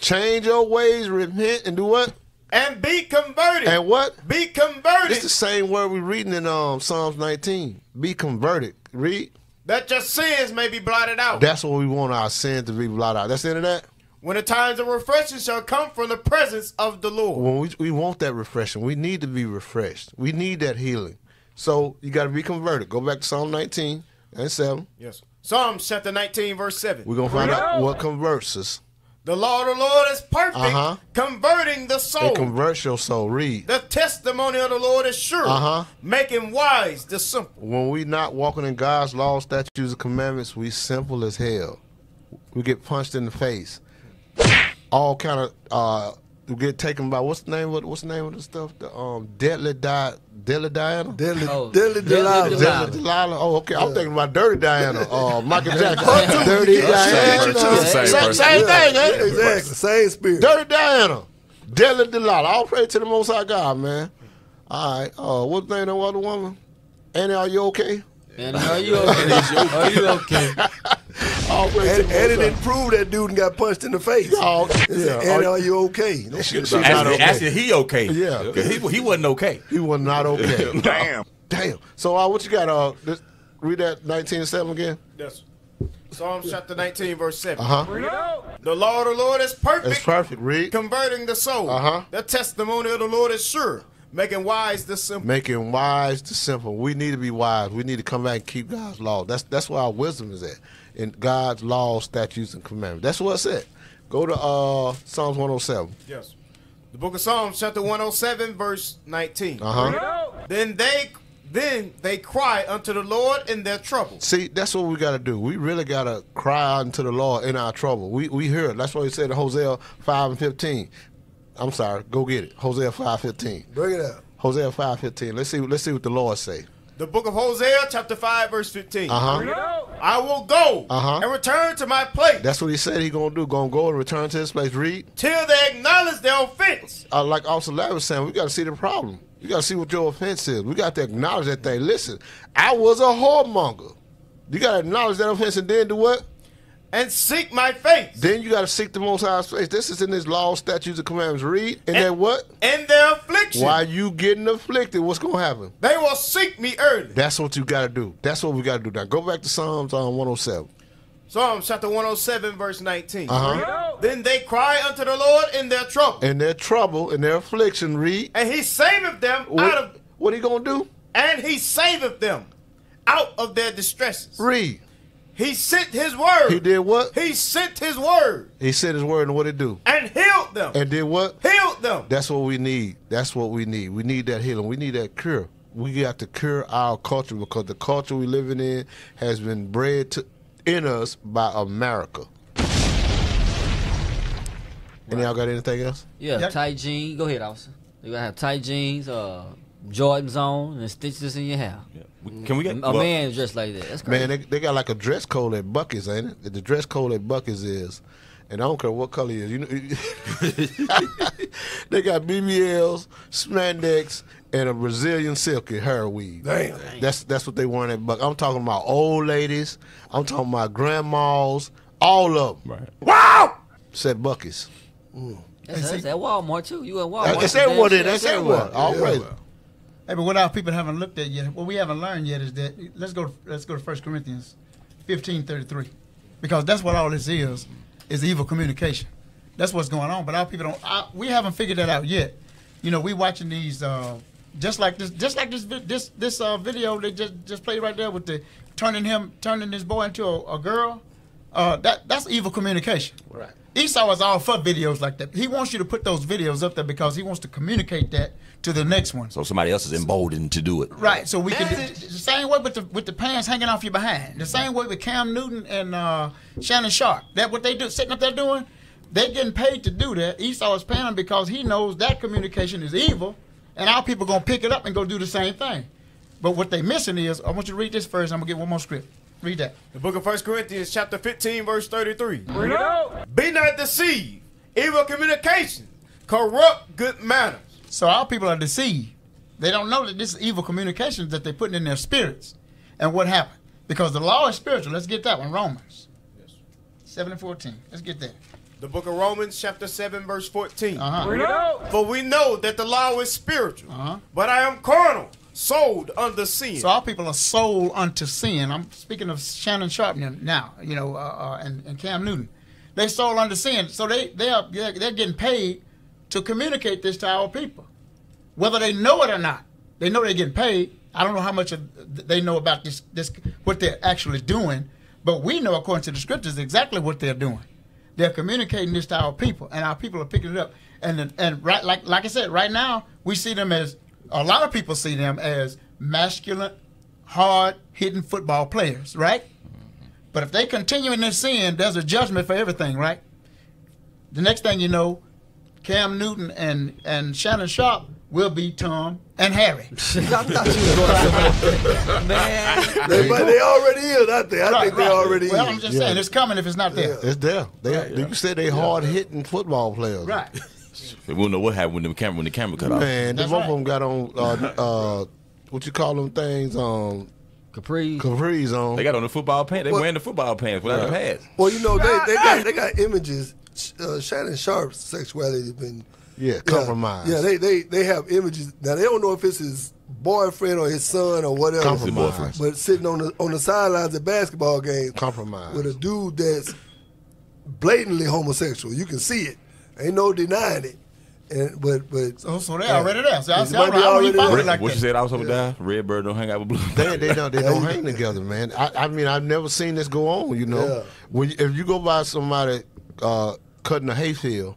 Change your ways. Repent and do what? And be converted. And what? be converted, It's the same word we're reading in um, Psalms nineteen. Be converted. Read. that your sins may be blotted out. That's what we want our sins to be blotted out. That's the end of that. when the times of refreshing shall come from the presence of the Lord. When we we want that refreshing, we need to be refreshed. We need that healing. So you got to be converted. Go back to Psalm nineteen and seven. Yes. Psalms chapter 19, verse 7. We're gonna find out what converts us. The law of the Lord, is perfect, Uh-huh. converting the soul. It converts your soul. Read. the testimony of the Lord is sure, Uh-huh. making wise the simple. When we not walking in God's law, statutes, and commandments, we simple as hell. We get punched in the face. All kind of uh we get taken by what's the name of what's the name of the stuff? The um deadly di- Deli Diana. Deli, Oh, Deli Deli Delilah. Delilah. Deli Delilah. Oh, okay. I'm thinking about Dirty Diana. Uh, Michael Jackson. Her. Dirty Yeah, Diana. same. Same Same, thing, ain't it? Exactly. Same spirit. Dirty Diana. Deli Delilah. All praise to the Most High God, man. All right. Uh, what's the name of the other woman? Annie, are you okay? Man, are you okay? are you okay? All praise And, to the and it didn't prove that dude and got punched in the face. Oh, It said, yeah. and Oh, are you okay? No She- shit she about not okay. asking he okay. Yeah. 'Cause He, he wasn't okay. He was not okay. Damn. Damn. So, uh, what you got? Uh, this, read that 19 and 7 again. Yes. Psalms chapter 19, verse 7. Uh huh. The law of the Lord is perfect, It's perfect. Read. converting the soul. Uh-huh. The testimony of the Lord is sure, making wise the simple. Making wise the simple. We need to be wise. We need to come back and keep God's law. That's that's where our wisdom is at. In God's law, statutes, and commandments. That's what it said. Go to uh, Psalms 107. Yes. The book of Psalms, chapter 107, verse 19. Uh huh. Then they then they cry unto the Lord in their trouble. See, that's what we got to do. We really got to cry out into the Lord in our trouble. We we hear it. That's why he said in Hosea 5 and 15. I'm sorry. Go get it. Hosea 5 15. Bring it up. Hosea 5 15. Let's see. Let's see what the Lord say. The book of Hosea, chapter 5, verse 15. Uh huh. I will go Uh-huh. and return to my place That's what he said he gonna do. Gonna go and return to his place. Read. till they acknowledge their offense. uh, like Officer Larry was saying, we got to see the problem. You got to see what your offense is. We got to acknowledge that thing. Listen, I was a whoremonger. You got to acknowledge that offense and then do what? and seek my face. Then you got to seek the Most High's face. This is in His law, statutes, and commandments. Read, and then what? In their affliction, While you getting afflicted, what's gonna happen? they will seek me early. That's what you got to do. That's what we got to do. Now go back to Psalms um, 107. Psalms chapter 107, verse 19. Uh-huh. Then they cry unto the Lord in their trouble, In their trouble, in their affliction, read. and he saveth them What, out of what he gonna do? and he saveth them out of their distresses. Read. He sent his word. He did what? He sent his word He sent his word, and what it do? and healed them. And did what? healed them. That's what we need. That's what we need. We need that healing. We need that cure. We got to cure our culture because the culture we're living in has been bred to, in us by America. And y'all got anything else? Yeah, Yep. tight jeans. Go ahead, officer. You gotta have tight jeans, uh, Jordans on, and stitches in your hair. Can we get A well, man dressed like that. That's crazy. Man, they, they got like a dress code at Buc-ee's, ain't it? The dress code at Buc-ee's is, and I don't care what color it is. You know, they got BBLs, spandex, and a Brazilian silky hair weave. Damn. That's that's what they wearing at Buck. I'm talking about old ladies. I'm talking about grandmas. All of them. Right. Wow. Said Buc-ee's. Mm. That's, that's at Walmart too. You at Walmart? That's Damn everywhere. shit, That's everywhere. All right. Hey, but what our people haven't looked at yet, what we haven't learned yet is that let's go. Let's go to First Corinthians, fifteen thirty three, because that's what all this is, is evil communication. That's what's going on. But our people don't. We haven't figured that out yet. You know, we watching these uh, just like this, just like this this this uh, video they just just played right there with the turning him turning this boy into a, a girl. Uh, that that's evil communication. Right. Esau is all for videos like that. He wants you to put those videos up there because he wants to communicate that to the next one. so somebody else is emboldened to do it. Right. So we can the same way with the with the pants hanging off your behind. The same way with Cam Newton and uh, Shannon Sharpe. That what they do sitting up there doing. They're getting paid to do that. Esau is paying them because he knows that communication is evil, and our people gonna pick it up and go do the same thing. But what they missing is, I want you to read this first. I'm gonna get one more script. Read that. The book of First Corinthians, chapter 15, verse 33. Read it out. Be not deceived. Evil communication corrupt good manners. So our people are deceived. They don't know that this is evil communications that they're putting in their spirits. And what happened? Because the law is spiritual. Let's get that one. Romans. Yes. 7 and 14. Let's get that. The book of Romans, chapter 7, verse 14. Uh-huh. For we know that the law is spiritual, Uh-huh. but I am carnal, sold under sin. So our people are sold unto sin. I'm speaking of Shannon Sharpe now, you know, uh, uh, and, and Cam Newton. They sold unto sin. So they, they are, they're, they're getting paid to communicate this to our people. Whether they know it or not, they know they're getting paid. I don't know how much of, they know about this, this, what they're actually doing, but we know, according to the scriptures, exactly what they're doing. They're communicating this to our people, and our people are picking it up. And and right, like like I said, right now we see them as a lot of people see them as masculine, hard hitting football players, right? But if they continue in this sin, there's a judgment for everything, right? The next thing you know, Cam Newton and and Shannon Sharpe will be Tom and Harry. I thought you was going to man. They, but they already is out there. I Right, think they already Well, is. I'm just saying it's coming if it's not there. It's there. They, You said they hard hitting football players. Right. We don't know what happened when the camera when the camera cut off. Man, the both right. of them got on uh, uh, what you call them things? Um, Capri. capris on. They got on the football pants. They What? wearing the football pants without the pads. Well, you know they they got they got images. Uh, Shannon Sharpe's sexuality has been yeah, compromise. Yeah, they, they they have images. Now they don't know if it's his boyfriend or his son or whatever. Compromise. But sitting on the on the sidelines at basketball games compromise. with a dude that's blatantly homosexual. You can see it. Ain't no denying it. And but but So, so they already there. So I, It see, I, I don't already even follow there. it like what you said? I was over die. Red bird don't hang out with blue. They, they don't they don't hang together, man. I, I mean, I've never seen this go on. You know, Yeah. when if you go by somebody uh, cutting a hayfield,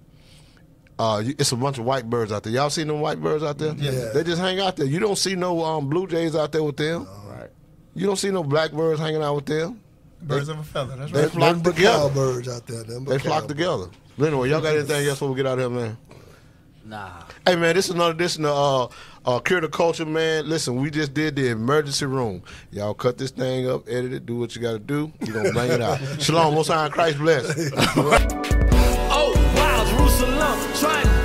uh, it's a bunch of white birds out there. Y'all seen them white birds out there? Yeah. They just hang out there. You don't see no um, blue jays out there with them. Right. You don't see no black birds hanging out with them. Birds of a feather. That's They right. flock nothing but together. cowbirds out there. They flock cowbirds. together. But anyway, y'all got anything else before we get out of here, man? Nah. Hey man, this is another edition of uh, uh, Cure the Culture, man. Listen, we just did the emergency room. Y'all cut this thing up, edit it, do what you got to do. We gonna bring it out. Shalom, most high, Christ bless. Oh, wow, Jerusalem, trying